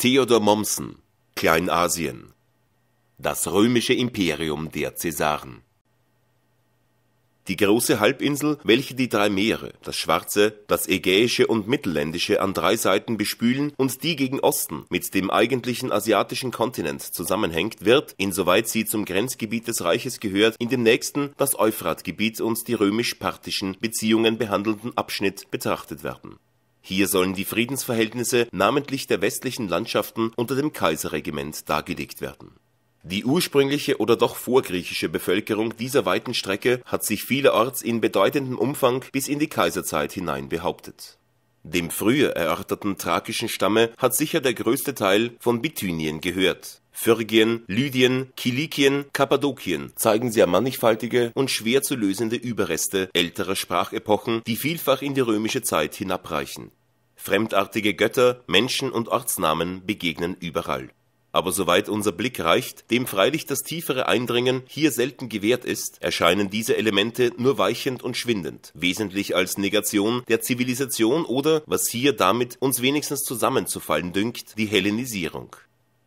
Theodor Mommsen Kleinasien Das römische Imperium der Cäsaren. Die große Halbinsel, welche die drei Meere, das Schwarze, das Ägäische und Mittelländische an drei Seiten bespülen und die gegen Osten mit dem eigentlichen asiatischen Kontinent zusammenhängt, wird, insoweit sie zum Grenzgebiet des Reiches gehört, in dem nächsten, das Euphratgebiet und die römisch-parthischen Beziehungen behandelnden Abschnitt betrachtet werden hier sollen die Friedensverhältnisse namentlich der westlichen Landschaften unter dem Kaiserregiment dargelegt werden. Die ursprüngliche oder doch vorgriechische Bevölkerung dieser weiten Strecke hat sich vielerorts in bedeutendem Umfang bis in die Kaiserzeit hinein behauptet. Dem früher erörterten thrakischen Stamme hat sicher der größte Teil von Bithynien gehört. Phyrgien, Lydien, Kilikien, Kappadokien zeigen sehr mannigfaltige und schwer zu lösende Überreste älterer Sprachepochen, die vielfach in die römische Zeit hinabreichen. Fremdartige Götter, Menschen und Ortsnamen begegnen überall. Aber soweit unser Blick reicht, dem freilich das tiefere Eindringen hier selten gewährt ist, erscheinen diese Elemente nur weichend und schwindend, wesentlich als Negation der Zivilisation oder, was hier damit uns wenigstens zusammenzufallen dünkt, die Hellenisierung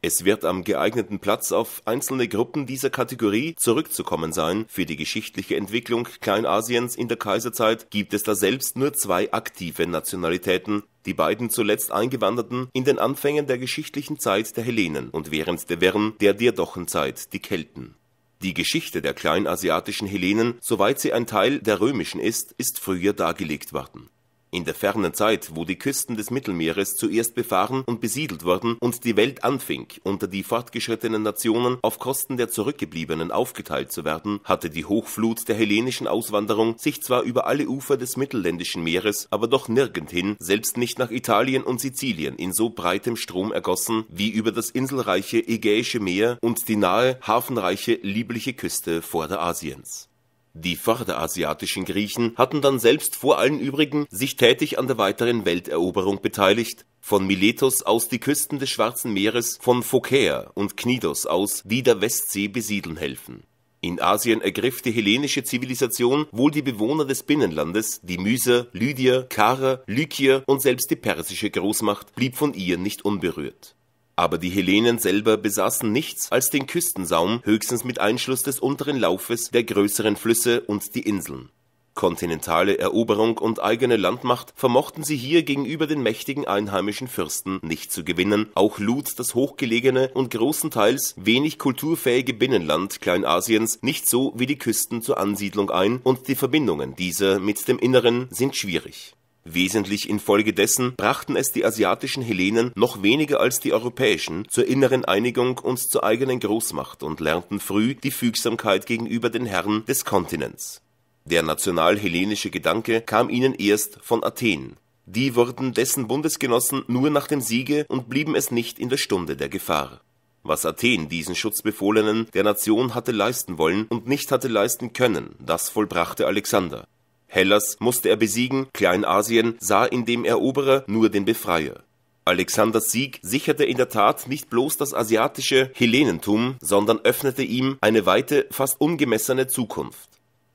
es wird am geeigneten Platz auf einzelne Gruppen dieser Kategorie zurückzukommen sein. Für die geschichtliche Entwicklung Kleinasiens in der Kaiserzeit gibt es daselbst nur zwei aktive Nationalitäten, die beiden zuletzt Eingewanderten in den Anfängen der geschichtlichen Zeit der Hellenen und während der Wirren der Diadochenzeit die Kelten. Die Geschichte der kleinasiatischen Hellenen, soweit sie ein Teil der römischen ist, ist früher dargelegt worden in der fernen Zeit, wo die Küsten des Mittelmeeres zuerst befahren und besiedelt wurden und die Welt anfing, unter die fortgeschrittenen Nationen auf Kosten der Zurückgebliebenen aufgeteilt zu werden, hatte die Hochflut der hellenischen Auswanderung sich zwar über alle Ufer des Mittelländischen Meeres, aber doch nirgendhin, selbst nicht nach Italien und Sizilien, in so breitem Strom ergossen wie über das inselreiche Ägäische Meer und die nahe, hafenreiche, liebliche Küste Vorderasiens die vorderasiatischen Griechen hatten dann selbst vor allen übrigen sich tätig an der weiteren Welteroberung beteiligt, von Miletos aus die Küsten des Schwarzen Meeres, von Phokäa und Knidos aus die der Westsee besiedeln helfen. In Asien ergriff die hellenische Zivilisation wohl die Bewohner des Binnenlandes, die Myser, Lydier, Karer, Lykier und selbst die persische Großmacht blieb von ihr nicht unberührt aber die Hellenen selber besaßen nichts als den Küstensaum, höchstens mit Einschluss des unteren Laufes der größeren Flüsse und die Inseln. Kontinentale Eroberung und eigene Landmacht vermochten sie hier gegenüber den mächtigen einheimischen Fürsten nicht zu gewinnen, auch lud das hochgelegene und großenteils wenig kulturfähige Binnenland Kleinasiens nicht so wie die Küsten zur Ansiedlung ein, und die Verbindungen dieser mit dem Inneren sind schwierig Wesentlich infolgedessen brachten es die asiatischen Hellenen noch weniger als die europäischen zur inneren Einigung und zur eigenen Großmacht und lernten früh die Fügsamkeit gegenüber den Herren des Kontinents. Der national-hellenische Gedanke kam ihnen erst von Athen. Die wurden dessen Bundesgenossen nur nach dem Siege und blieben es nicht in der Stunde der Gefahr. Was Athen diesen Schutzbefohlenen der Nation hatte leisten wollen und nicht hatte leisten können, das vollbrachte Alexander Hellas musste er besiegen, Kleinasien sah in dem Eroberer nur den Befreier. Alexanders Sieg sicherte in der Tat nicht bloß das asiatische Hellenentum, sondern öffnete ihm eine weite, fast ungemessene Zukunft.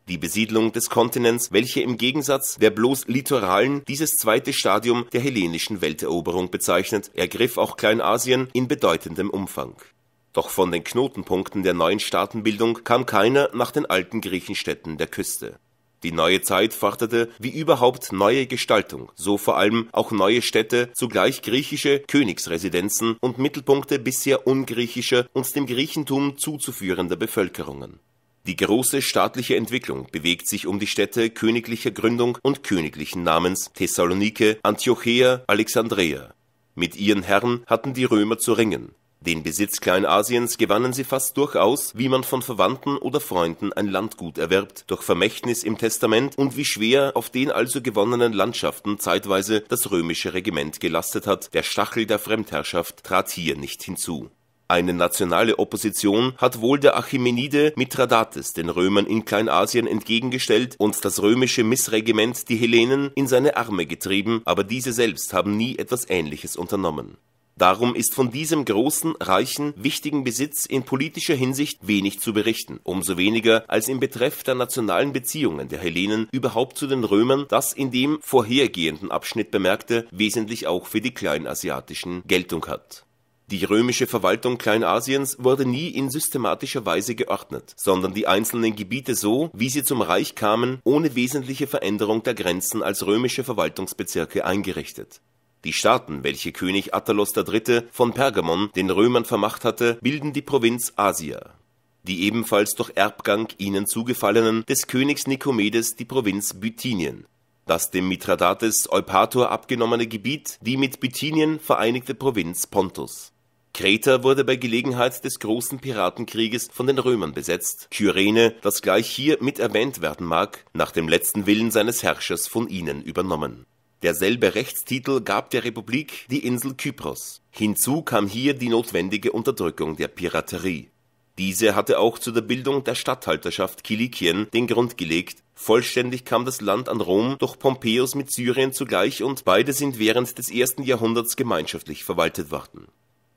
Die Besiedlung des Kontinents, welche im Gegensatz der bloß Litoralen dieses zweite Stadium der hellenischen Welteroberung bezeichnet, ergriff auch Kleinasien in bedeutendem Umfang. Doch von den Knotenpunkten der neuen Staatenbildung kam keiner nach den alten Griechenstädten der Küste. Die neue Zeit forderte wie überhaupt neue Gestaltung, so vor allem auch neue Städte, zugleich griechische Königsresidenzen und Mittelpunkte bisher ungriechischer und dem Griechentum zuzuführender Bevölkerungen. Die große staatliche Entwicklung bewegt sich um die Städte königlicher Gründung und königlichen Namens Thessalonike, Antiochea, Alexandria. Mit ihren Herren hatten die Römer zu ringen den Besitz Kleinasiens gewannen sie fast durchaus, wie man von Verwandten oder Freunden ein Landgut erwirbt, durch Vermächtnis im Testament und wie schwer auf den also gewonnenen Landschaften zeitweise das römische Regiment gelastet hat, der Stachel der Fremdherrschaft trat hier nicht hinzu. Eine nationale Opposition hat wohl der Achämenide Mithradates den Römern in Kleinasien entgegengestellt und das römische Missregiment die Hellenen in seine Arme getrieben, aber diese selbst haben nie etwas Ähnliches unternommen Darum ist von diesem großen, reichen, wichtigen Besitz in politischer Hinsicht wenig zu berichten, umso weniger als im Betreff der nationalen Beziehungen der Hellenen überhaupt zu den Römern das in dem vorhergehenden Abschnitt bemerkte wesentlich auch für die kleinasiatischen Geltung hat Die römische Verwaltung Kleinasiens wurde nie in systematischer Weise geordnet, sondern die einzelnen Gebiete so, wie sie zum Reich kamen, ohne wesentliche Veränderung der Grenzen als römische Verwaltungsbezirke eingerichtet. Die Staaten, welche König Attalos III. von Pergamon den Römern vermacht hatte, bilden die Provinz Asia. Die ebenfalls durch Erbgang ihnen zugefallenen des Königs Nikomedes die Provinz Bithynien das dem Mithradates Eupator abgenommene Gebiet die mit Bithynien vereinigte Provinz Pontus. Kreta wurde bei Gelegenheit des großen Piratenkrieges von den Römern besetzt, Kyrene, das gleich hier mit erwähnt werden mag, nach dem letzten Willen seines Herrschers von ihnen übernommen. Derselbe Rechtstitel gab der Republik die Insel Kypros. Hinzu kam hier die notwendige Unterdrückung der Piraterie. Diese hatte auch zu der Bildung der Statthalterschaft Kilikien den Grund gelegt, vollständig kam das Land an Rom durch Pompeius mit Syrien zugleich und beide sind während des ersten Jahrhunderts gemeinschaftlich verwaltet worden.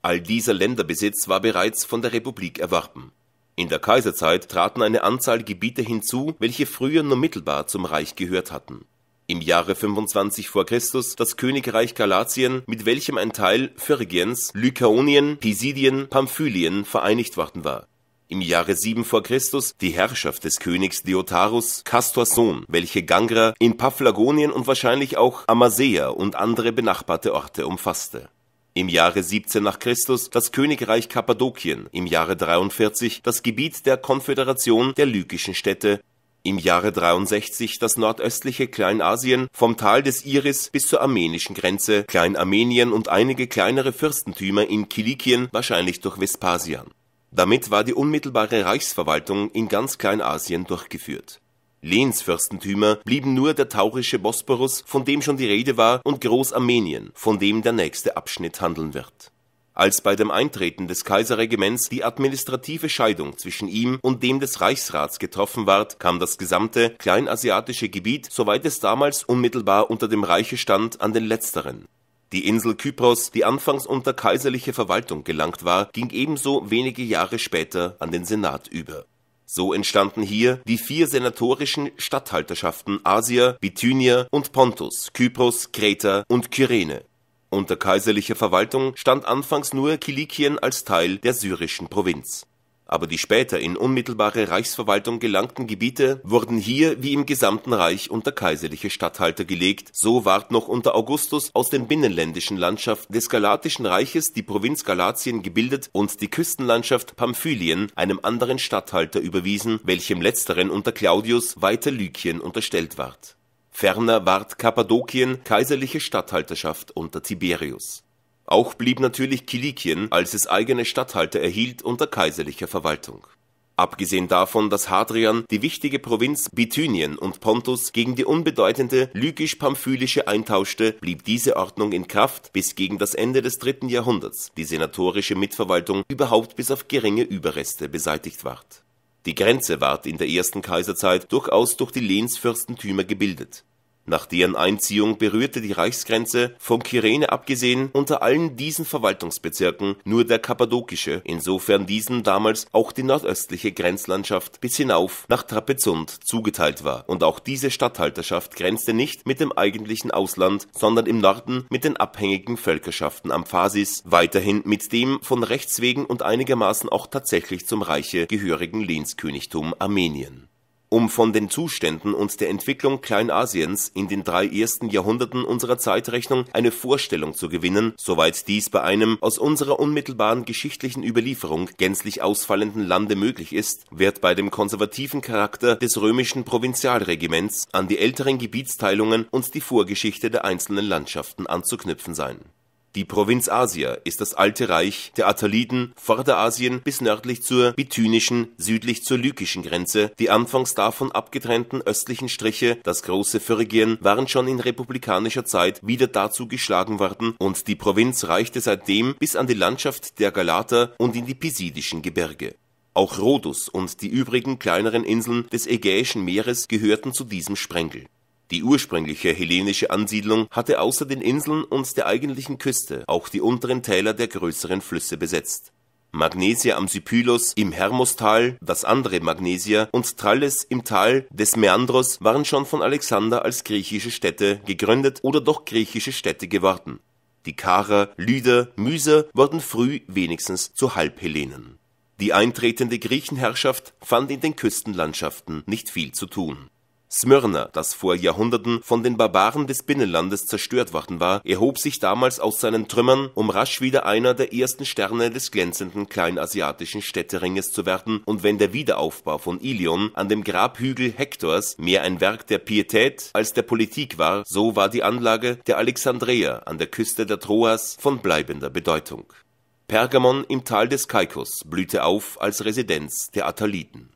All dieser Länderbesitz war bereits von der Republik erworben. In der Kaiserzeit traten eine Anzahl Gebiete hinzu, welche früher nur mittelbar zum Reich gehört hatten. Im Jahre 25 vor Christus das Königreich Galatien, mit welchem ein Teil Phrygiens, Lykaonien, Pisidien, Pamphylien vereinigt worden war im Jahre 7 vor Christus die Herrschaft des Königs Deotarus, Castors Sohn, welche Gangra in Paphlagonien und wahrscheinlich auch Amasea und andere benachbarte Orte umfasste. Im Jahre 17 nach Christus das Königreich Kappadokien, im Jahre 43 das Gebiet der Konföderation der lykischen Städte, im Jahre 63 das nordöstliche Kleinasien vom Tal des Iris bis zur armenischen Grenze, Kleinarmenien und einige kleinere Fürstentümer in Kilikien, wahrscheinlich durch Vespasian damit war die unmittelbare Reichsverwaltung in ganz Kleinasien durchgeführt. Lehnsfürstentümer blieben nur der taurische Bosporus, von dem schon die Rede war, und Großarmenien, von dem der nächste Abschnitt handeln wird. Als bei dem Eintreten des Kaiserregiments die administrative Scheidung zwischen ihm und dem des Reichsrats getroffen ward, kam das gesamte kleinasiatische Gebiet, soweit es damals unmittelbar unter dem Reiche stand, an den letzteren die Insel Kypros, die anfangs unter kaiserliche Verwaltung gelangt war, ging ebenso wenige Jahre später an den Senat über. So entstanden hier die vier senatorischen Statthalterschaften Asia, Bithynia und Pontus, Kypros, Kreta und Kyrene. Unter kaiserlicher Verwaltung stand anfangs nur Kilikien als Teil der syrischen Provinz aber die später in unmittelbare Reichsverwaltung gelangten Gebiete wurden hier wie im gesamten Reich unter kaiserliche Statthalter gelegt, so ward noch unter Augustus aus den binnenländischen Landschaften des Galatischen Reiches die Provinz Galatien gebildet und die Küstenlandschaft Pamphylien einem anderen Statthalter überwiesen, welchem letzteren unter Claudius weiter Lykien unterstellt ward. Ferner ward Kappadokien kaiserliche Statthalterschaft unter Tiberius auch blieb natürlich Kilikien, als es eigene Statthalter erhielt, unter kaiserlicher Verwaltung. Abgesehen davon, dass Hadrian die wichtige Provinz Bithynien und Pontus gegen die unbedeutende lykisch-pamphylische eintauschte, blieb diese Ordnung in Kraft, bis gegen das Ende des dritten Jahrhunderts die senatorische Mitverwaltung überhaupt bis auf geringe Überreste beseitigt ward. Die Grenze ward in der ersten Kaiserzeit durchaus durch die Lehnsfürstentümer gebildet nach deren Einziehung berührte die Reichsgrenze, von Kyrene abgesehen, unter allen diesen Verwaltungsbezirken nur der kappadokische, insofern diesem damals auch die nordöstliche Grenzlandschaft bis hinauf nach Trapezunt zugeteilt war, und auch diese Statthalterschaft grenzte nicht mit dem eigentlichen Ausland, sondern im Norden mit den abhängigen Völkerschaften am Phasis, weiterhin mit dem von Rechts wegen und einigermaßen auch tatsächlich zum Reiche gehörigen Lehnskönigtum Armenien um von den Zuständen und der Entwicklung Kleinasiens in den drei ersten Jahrhunderten unserer Zeitrechnung eine Vorstellung zu gewinnen, soweit dies bei einem aus unserer unmittelbaren geschichtlichen Überlieferung gänzlich ausfallenden Lande möglich ist, wird bei dem konservativen Charakter des römischen Provinzialregiments an die älteren Gebietsteilungen und die Vorgeschichte der einzelnen Landschaften anzuknüpfen sein die Provinz Asia ist das alte Reich der Attaliden Vorderasien bis nördlich zur bithynischen, südlich zur lykischen Grenze. Die anfangs davon abgetrennten östlichen Striche, das große Phrygien, waren schon in republikanischer Zeit wieder dazu geschlagen worden und die Provinz reichte seitdem bis an die Landschaft der Galater und in die pisidischen Gebirge. Auch Rhodus und die übrigen kleineren Inseln des Ägäischen Meeres gehörten zu diesem Sprengel die ursprüngliche hellenische Ansiedlung hatte außer den Inseln und der eigentlichen Küste auch die unteren Täler der größeren Flüsse besetzt. Magnesia am Sipylos im Hermostal, das andere Magnesia und Tralles im Tal des Meandros waren schon von Alexander als griechische Städte gegründet oder doch griechische Städte geworden Die Karer, Lyder, Myser wurden früh wenigstens zu Halbhellenen. Die eintretende Griechenherrschaft fand in den Küstenlandschaften nicht viel zu tun Smyrna, das vor Jahrhunderten von den Barbaren des Binnenlandes zerstört worden war, erhob sich damals aus seinen Trümmern, um rasch wieder einer der ersten Sterne des glänzenden kleinasiatischen Städteringes zu werden, und wenn der Wiederaufbau von Ilion an dem Grabhügel Hektors mehr ein Werk der Pietät als der Politik war, so war die Anlage der Alexandreia an der Küste der Troas von bleibender Bedeutung. Pergamon im Tal des Caicus blühte auf als Residenz der Attaliden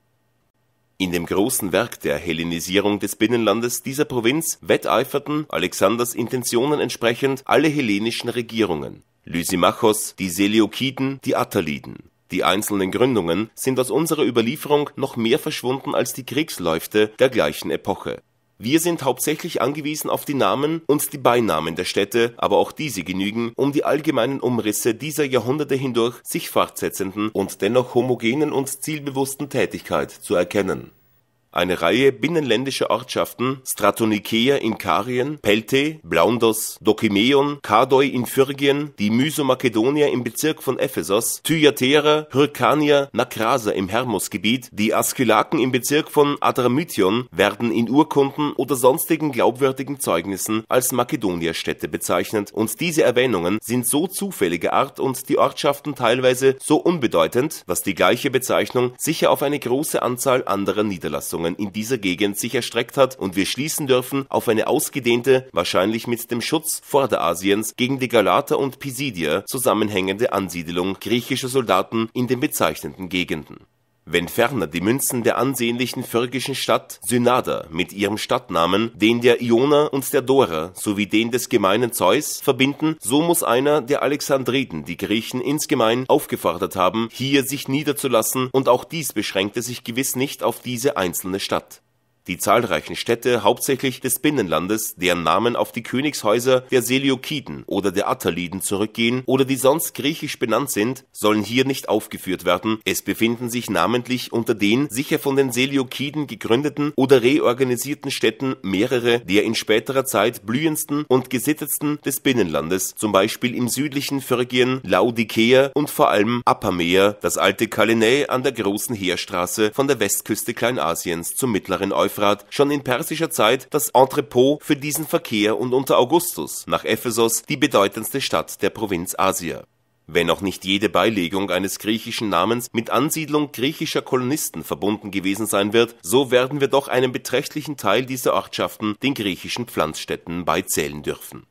in dem großen Werk der Hellenisierung des Binnenlandes dieser Provinz wetteiferten Alexanders Intentionen entsprechend alle hellenischen Regierungen Lysimachos, die Seleukiden, die Attaliden. Die einzelnen Gründungen sind aus unserer Überlieferung noch mehr verschwunden als die Kriegsläufte der gleichen Epoche. Wir sind hauptsächlich angewiesen auf die Namen und die Beinamen der Städte, aber auch diese genügen, um die allgemeinen Umrisse dieser Jahrhunderte hindurch sich fortsetzenden und dennoch homogenen und zielbewussten Tätigkeit zu erkennen eine Reihe binnenländischer Ortschaften Stratonikea in Karien, Pelte, Blaundos, Dokimeion, Kardoi in Phyrgien, die Mysomakedonier im Bezirk von Ephesos, Thyatira, Hyrkania, Nakrasa im Hermosgebiet, die Askylaken im Bezirk von Adramytion werden in Urkunden oder sonstigen glaubwürdigen Zeugnissen als Makedonierstädte bezeichnet. Und diese Erwähnungen sind so zufälliger Art und die Ortschaften teilweise so unbedeutend, dass die gleiche Bezeichnung sicher auf eine große Anzahl anderer Niederlassungen Bevölkerungen in dieser Gegend sich erstreckt hat und wir schließen dürfen auf eine ausgedehnte, wahrscheinlich mit dem Schutz Vorderasiens gegen die Galater und Pisidier zusammenhängende Ansiedelung griechischer Soldaten in den bezeichneten Gegenden wenn ferner die Münzen der ansehnlichen phrygischen Stadt Synada mit ihrem Stadtnamen den der Ioner und der Dora sowie den des gemeinen Zeus verbinden, so muss einer der Alexandriden die Griechen insgemein aufgefordert haben, hier sich niederzulassen, und auch dies beschränkte sich gewiss nicht auf diese einzelne Stadt die zahlreichen Städte hauptsächlich des Binnenlandes, deren Namen auf die Königshäuser der Seleukiden oder der Attaliden zurückgehen oder die sonst griechisch benannt sind, sollen hier nicht aufgeführt werden. Es befinden sich namentlich unter den sicher von den Seleukiden gegründeten oder reorganisierten Städten mehrere der in späterer Zeit blühendsten und gesittetsten des Binnenlandes, zum Beispiel im südlichen Phrygien, Laodikea und vor allem Apamea, das alte Kalinä an der großen Heerstraße von der Westküste Kleinasiens zum mittleren Euphrat Euphrat schon in persischer Zeit das Entrepot für diesen Verkehr und unter Augustus nach Ephesos die bedeutendste Stadt der Provinz Asia. Wenn auch nicht jede Beilegung eines griechischen Namens mit Ansiedlung griechischer Kolonisten verbunden gewesen sein wird, so werden wir doch einen beträchtlichen Teil dieser Ortschaften den griechischen Pflanzstädten beizählen dürfen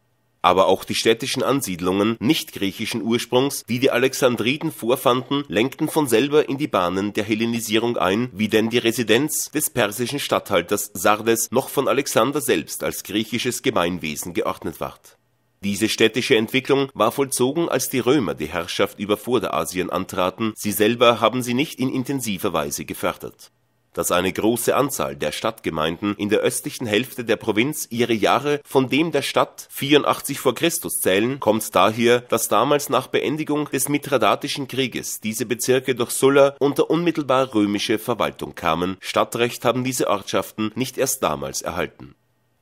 aber auch die städtischen Ansiedlungen nicht griechischen Ursprungs, die die Alexandriden vorfanden, lenkten von selber in die Bahnen der Hellenisierung ein, wie denn die Residenz des persischen Statthalters Sardes noch von Alexander selbst als griechisches Gemeinwesen geordnet ward. Diese städtische Entwicklung war vollzogen, als die Römer die Herrschaft über Vorderasien antraten, sie selber haben sie nicht in intensiver Weise gefördert dass eine große Anzahl der Stadtgemeinden in der östlichen Hälfte der Provinz ihre Jahre von dem der Stadt 84 vor Christus zählen, kommt daher, dass damals nach Beendigung des Mithradatischen Krieges diese Bezirke durch Sulla unter unmittelbar römische Verwaltung kamen. Stadtrecht haben diese Ortschaften nicht erst damals erhalten.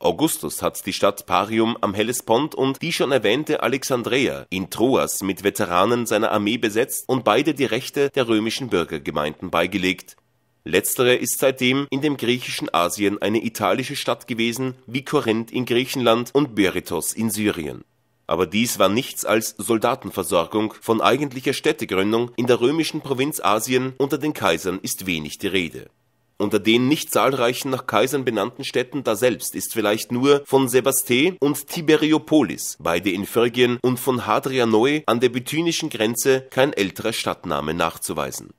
Augustus hat die Stadt Parium am Hellespont und die schon erwähnte Alexandreia in Troas mit Veteranen seiner Armee besetzt und beide die Rechte der römischen Bürgergemeinden beigelegt Letztere ist seitdem in dem griechischen Asien eine italische Stadt gewesen, wie Korinth in Griechenland und Berytos in Syrien. Aber dies war nichts als Soldatenversorgung, von eigentlicher Städtegründung in der römischen Provinz Asien unter den Kaisern ist wenig die Rede. Unter den nicht zahlreichen nach Kaisern benannten Städten daselbst ist vielleicht nur von Sebaste und Tiberiopolis, beide in Phrygien, und von Hadrianoi an der bithynischen Grenze kein älterer Stadtname nachzuweisen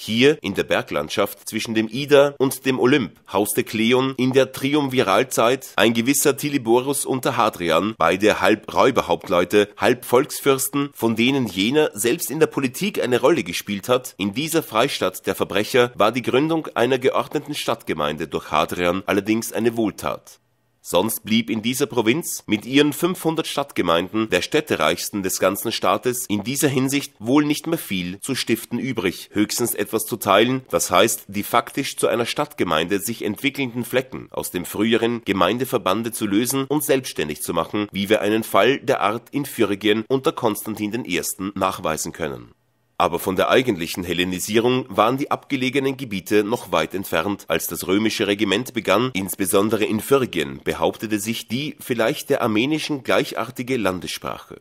hier in der Berglandschaft zwischen dem Ida und dem Olymp hauste Kleon in der Triumviralzeit ein gewisser Tiliborus unter Hadrian, beide halb Räuberhauptleute, halb Volksfürsten, von denen jener selbst in der Politik eine Rolle gespielt hat. In dieser Freistadt der Verbrecher war die Gründung einer geordneten Stadtgemeinde durch Hadrian allerdings eine Wohltat Sonst blieb in dieser Provinz mit ihren 500 Stadtgemeinden, der städtereichsten des ganzen Staates, in dieser Hinsicht wohl nicht mehr viel zu stiften übrig, höchstens etwas zu teilen, das heißt, die faktisch zu einer Stadtgemeinde sich entwickelnden Flecken aus dem früheren Gemeindeverbande zu lösen und selbstständig zu machen, wie wir einen Fall der Art in Phrygien unter Konstantin I. nachweisen können aber von der eigentlichen Hellenisierung waren die abgelegenen Gebiete noch weit entfernt. Als das römische Regiment begann, insbesondere in Phrygien, behauptete sich die vielleicht der armenischen gleichartige Landessprache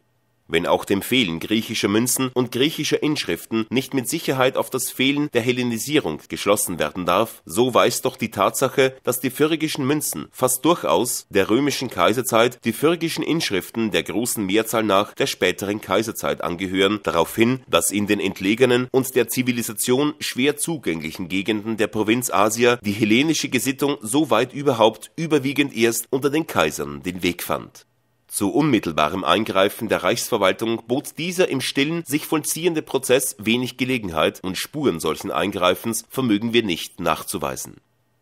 wenn auch dem Fehlen griechischer Münzen und griechischer Inschriften nicht mit Sicherheit auf das Fehlen der Hellenisierung geschlossen werden darf, so weist doch die Tatsache, dass die phyrgischen Münzen fast durchaus der römischen Kaiserzeit, die phyrgischen Inschriften der großen Mehrzahl nach der späteren Kaiserzeit angehören, darauf hin, dass in den entlegenen und der Zivilisation schwer zugänglichen Gegenden der Provinz Asia die hellenische Gesittung so weit überhaupt überwiegend erst unter den Kaisern den Weg fand zu unmittelbarem Eingreifen der Reichsverwaltung bot dieser im Stillen sich vollziehende Prozess wenig Gelegenheit und Spuren solchen Eingreifens vermögen wir nicht nachzuweisen.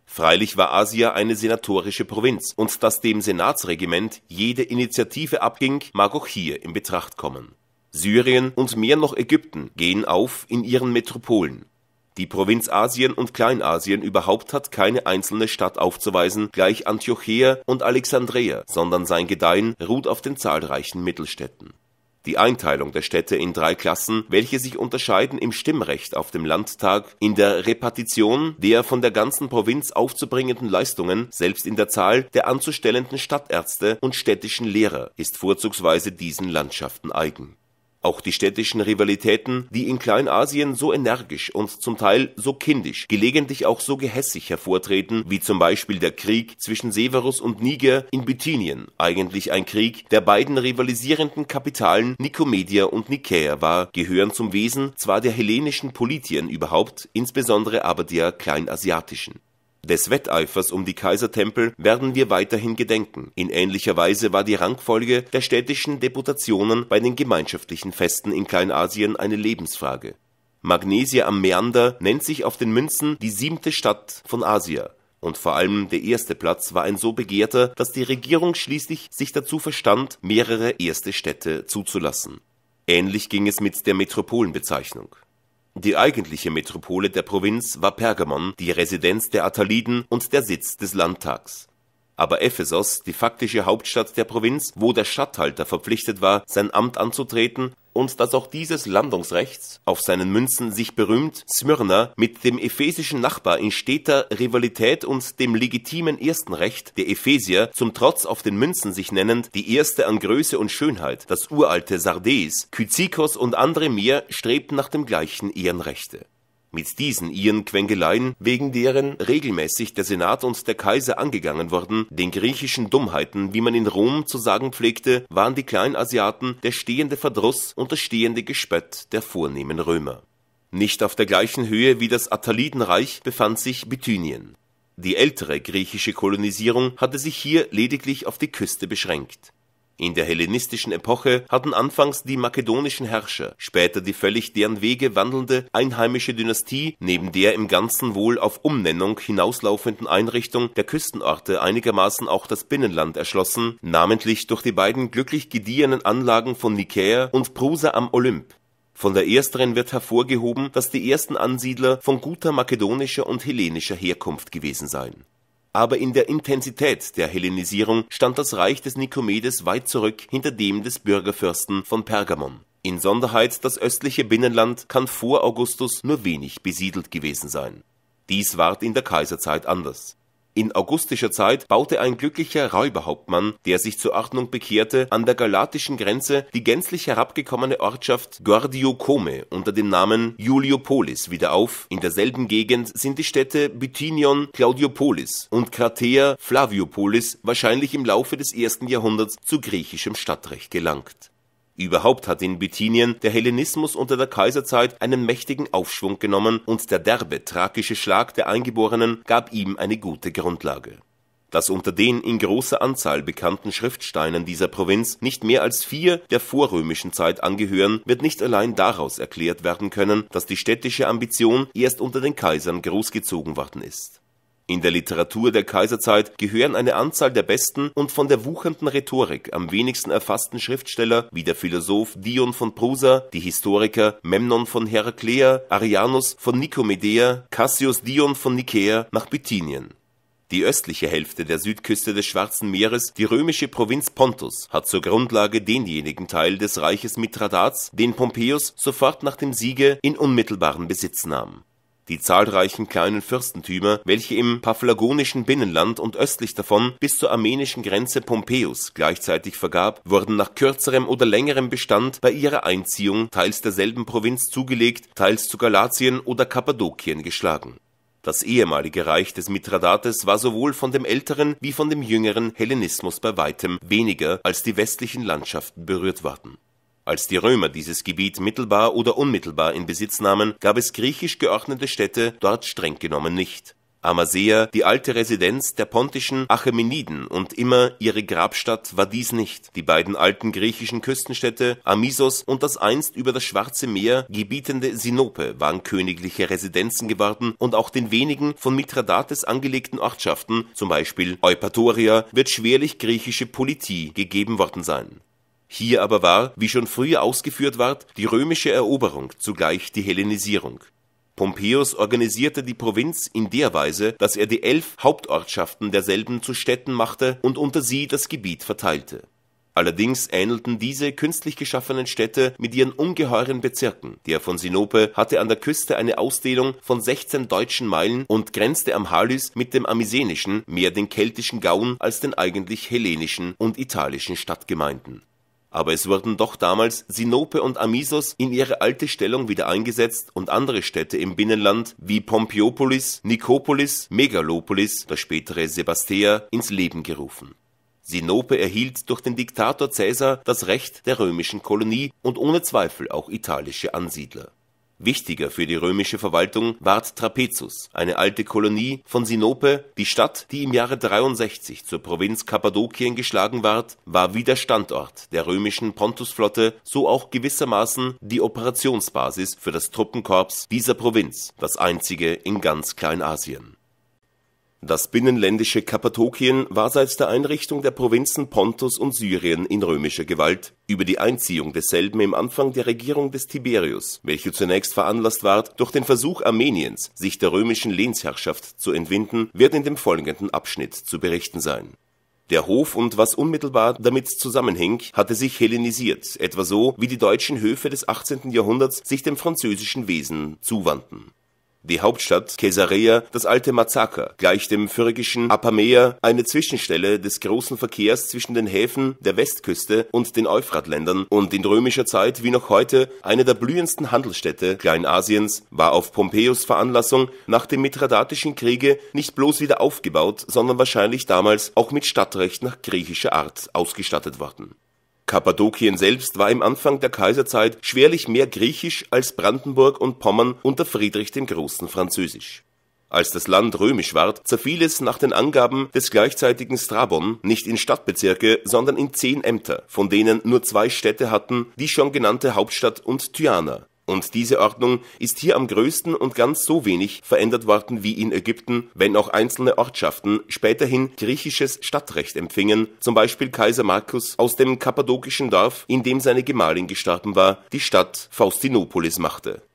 Freilich war Asia eine senatorische Provinz und dass dem Senatsregiment jede Initiative abging, mag auch hier in Betracht kommen. Syrien und mehr noch Ägypten gehen auf in ihren Metropolen die Provinz Asien und Kleinasien überhaupt hat keine einzelne Stadt aufzuweisen, gleich Antiochia und Alexandria, sondern sein Gedeihen ruht auf den zahlreichen Mittelstädten. Die Einteilung der Städte in drei Klassen, welche sich unterscheiden im Stimmrecht auf dem Landtag, in der Repartition der von der ganzen Provinz aufzubringenden Leistungen, selbst in der Zahl der anzustellenden Stadtärzte und städtischen Lehrer, ist vorzugsweise diesen Landschaften eigen auch die städtischen Rivalitäten, die in Kleinasien so energisch und zum Teil so kindisch, gelegentlich auch so gehässig hervortreten, wie zum Beispiel der Krieg zwischen Severus und Niger in Bithynien, eigentlich ein Krieg der beiden rivalisierenden Kapitalen Nikomedia und Nikäa war, gehören zum Wesen zwar der hellenischen Politien überhaupt, insbesondere aber der kleinasiatischen des Wetteifers um die Kaisertempel werden wir weiterhin gedenken. In ähnlicher Weise war die Rangfolge der städtischen Deputationen bei den gemeinschaftlichen Festen in Kleinasien eine Lebensfrage. Magnesia am Mäander nennt sich auf den Münzen die siebte Stadt von Asia. Und vor allem der erste Platz war ein so begehrter, dass die Regierung schließlich sich dazu verstand, mehrere erste Städte zuzulassen. Ähnlich ging es mit der Metropolenbezeichnung die eigentliche Metropole der Provinz war Pergamon, die Residenz der Attaliden und der Sitz des Landtags. Aber Ephesos, die faktische Hauptstadt der Provinz, wo der Statthalter verpflichtet war, sein Amt anzutreten, und dass auch dieses Landungsrechts auf seinen Münzen sich berühmt, Smyrna mit dem ephesischen Nachbar in steter Rivalität und dem legitimen ersten Recht der Ephesier zum Trotz auf den Münzen sich nennend, die erste an Größe und Schönheit, das uralte Sardes, Kyzikos und andere mehr strebten nach dem gleichen Ehrenrechte mit diesen ihren Quengeleien, wegen deren regelmäßig der Senat und der Kaiser angegangen wurden, den griechischen Dummheiten, wie man in Rom zu sagen pflegte, waren die Kleinasiaten der stehende Verdruss und das stehende Gespött der vornehmen Römer. Nicht auf der gleichen Höhe wie das Attalidenreich befand sich Bithynien. Die ältere griechische Kolonisierung hatte sich hier lediglich auf die Küste beschränkt in der hellenistischen Epoche hatten anfangs die makedonischen Herrscher, später die völlig deren Wege wandelnde einheimische Dynastie neben der im Ganzen wohl auf Umnennung hinauslaufenden Einrichtung der Küstenorte einigermaßen auch das Binnenland erschlossen, namentlich durch die beiden glücklich gediehenen Anlagen von Nikäa und Prusa am Olymp. Von der ersteren wird hervorgehoben, dass die ersten Ansiedler von guter makedonischer und hellenischer Herkunft gewesen seien aber in der Intensität der Hellenisierung stand das Reich des Nikomedes weit zurück hinter dem des Bürgerfürsten von Pergamon. Insonderheit das östliche Binnenland kann vor Augustus nur wenig besiedelt gewesen sein. Dies ward in der Kaiserzeit anders in augustischer Zeit baute ein glücklicher Räuberhauptmann, der sich zur Ordnung bekehrte, an der galatischen Grenze die gänzlich herabgekommene Ortschaft Gordiokome unter dem Namen Juliopolis wieder auf. In derselben Gegend sind die Städte Bithynion Claudiopolis und Kratea Flaviopolis wahrscheinlich im Laufe des ersten Jahrhunderts zu griechischem Stadtrecht gelangt Überhaupt hat in Bithynien der Hellenismus unter der Kaiserzeit einen mächtigen Aufschwung genommen und der derbe, thrakische Schlag der Eingeborenen gab ihm eine gute Grundlage. Dass unter den in großer Anzahl bekannten Schriftsteinen dieser Provinz nicht mehr als vier der vorrömischen Zeit angehören, wird nicht allein daraus erklärt werden können, dass die städtische Ambition erst unter den Kaisern großgezogen worden ist In der Literatur der Kaiserzeit gehören eine Anzahl der besten und von der wuchernden Rhetorik am wenigsten erfassten Schriftsteller wie der Philosoph Dion von Prusa, die Historiker Memnon von Heraklea, Arianus von Nikomedea, Cassius Dion von Nikäa nach Bithynien. Die östliche Hälfte der Südküste des Schwarzen Meeres, die römische Provinz Pontus, hat zur Grundlage denjenigen Teil des Reiches Mithradats, den Pompeius sofort nach dem Siege in unmittelbaren Besitz nahm die zahlreichen kleinen Fürstentümer, welche im paphlagonischen Binnenland und östlich davon bis zur armenischen Grenze Pompeius gleichzeitig vergab, wurden nach kürzerem oder längerem Bestand bei ihrer Einziehung teils derselben Provinz zugelegt, teils zu Galatien oder Kappadokien geschlagen. Das ehemalige Reich des Mithradates war sowohl von dem älteren wie von dem jüngeren Hellenismus bei weitem weniger als die westlichen Landschaften berührt worden als die Römer dieses Gebiet mittelbar oder unmittelbar in Besitz nahmen, gab es griechisch geordnete Städte dort streng genommen nicht. Amasea, die alte Residenz der pontischen Achämeniden und immer ihre Grabstadt war dies nicht. Die beiden alten griechischen Küstenstädte Amisos und das einst über das Schwarze Meer gebietende Sinope waren königliche Residenzen geworden und auch den wenigen von Mithradates angelegten Ortschaften, zum Beispiel Eupatoria, wird schwerlich griechische Politie gegeben worden sein hier aber war, wie schon früher ausgeführt ward, die römische Eroberung zugleich die Hellenisierung. Pompeius organisierte die Provinz in der Weise, dass er die elf Hauptortschaften derselben zu Städten machte und unter sie das Gebiet verteilte. Allerdings ähnelten diese künstlich geschaffenen Städte mit ihren ungeheuren Bezirken. Der von Sinope hatte an der Küste eine Ausdehnung von 16 deutschen Meilen und grenzte am Halys mit dem amisenischen mehr den keltischen Gauen als den eigentlich hellenischen und italischen Stadtgemeinden aber es wurden doch damals Sinope und Amisos in ihre alte Stellung wieder eingesetzt und andere Städte im Binnenland wie Pompeiopolis, Nikopolis, Megalopolis, das spätere Sebastea, ins Leben gerufen. Sinope erhielt durch den Diktator Caesar das Recht der römischen Kolonie und ohne Zweifel auch italische Ansiedler Wichtiger für die römische Verwaltung ward Trapezus, eine alte Kolonie von Sinope, die Stadt, die im Jahre 63 zur Provinz Kappadokien geschlagen ward, war wie der Standort der römischen Pontusflotte, so auch gewissermaßen die Operationsbasis für das Truppenkorps dieser Provinz, das einzige in ganz Kleinasien das binnenländische Kappadokien war seit der Einrichtung der Provinzen Pontus und Syrien in römischer Gewalt, über die Einziehung desselben im Anfang der Regierung des Tiberius, welche zunächst veranlasst ward durch den Versuch Armeniens, sich der römischen Lehnsherrschaft zu entwinden, wird in dem folgenden Abschnitt zu berichten sein. Der Hof und was unmittelbar damit zusammenhängt, hatte sich hellenisiert, etwa so wie die deutschen Höfe des 18. Jahrhunderts sich dem französischen Wesen zuwandten die Hauptstadt Caesarea, das alte Mazaka, gleich dem phrygischen Apamea, eine Zwischenstelle des großen Verkehrs zwischen den Häfen der Westküste und den Euphratländern und in römischer Zeit wie noch heute eine der blühendsten Handelsstädte Kleinasiens, war auf Pompeius Veranlassung nach dem Mithradatischen Kriege nicht bloß wieder aufgebaut, sondern wahrscheinlich damals auch mit Stadtrecht nach griechischer Art ausgestattet worden Kappadokien selbst war im Anfang der Kaiserzeit schwerlich mehr griechisch als Brandenburg und Pommern unter Friedrich dem Großen französisch. Als das Land römisch ward, zerfiel es nach den Angaben des gleichzeitigen Strabon nicht in Stadtbezirke, sondern in zehn Ämter, von denen nur zwei Städte hatten die schon genannte Hauptstadt und Tyana und diese Ordnung ist hier am größten und ganz so wenig verändert worden wie in Ägypten, wenn auch einzelne Ortschaften späterhin griechisches Stadtrecht empfingen, zum Beispiel Kaiser Markus aus dem kappadokischen Dorf, in dem seine Gemahlin gestorben war, die Stadt Faustinopolis machte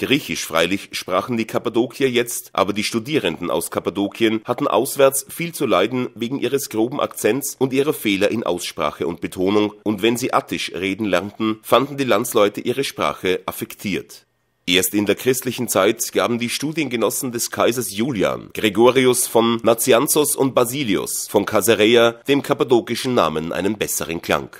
Griechisch freilich sprachen die Kappadokier jetzt, aber die Studierenden aus Kappadokien hatten auswärts viel zu leiden wegen ihres groben Akzents und ihrer Fehler in Aussprache und Betonung, und wenn sie Attisch reden lernten, fanden die Landsleute ihre Sprache affektiert. Erst in der christlichen Zeit gaben die Studiengenossen des Kaisers Julian, Gregorius von Nazianzos und Basilius von Caesarea dem kappadokischen Namen einen besseren Klang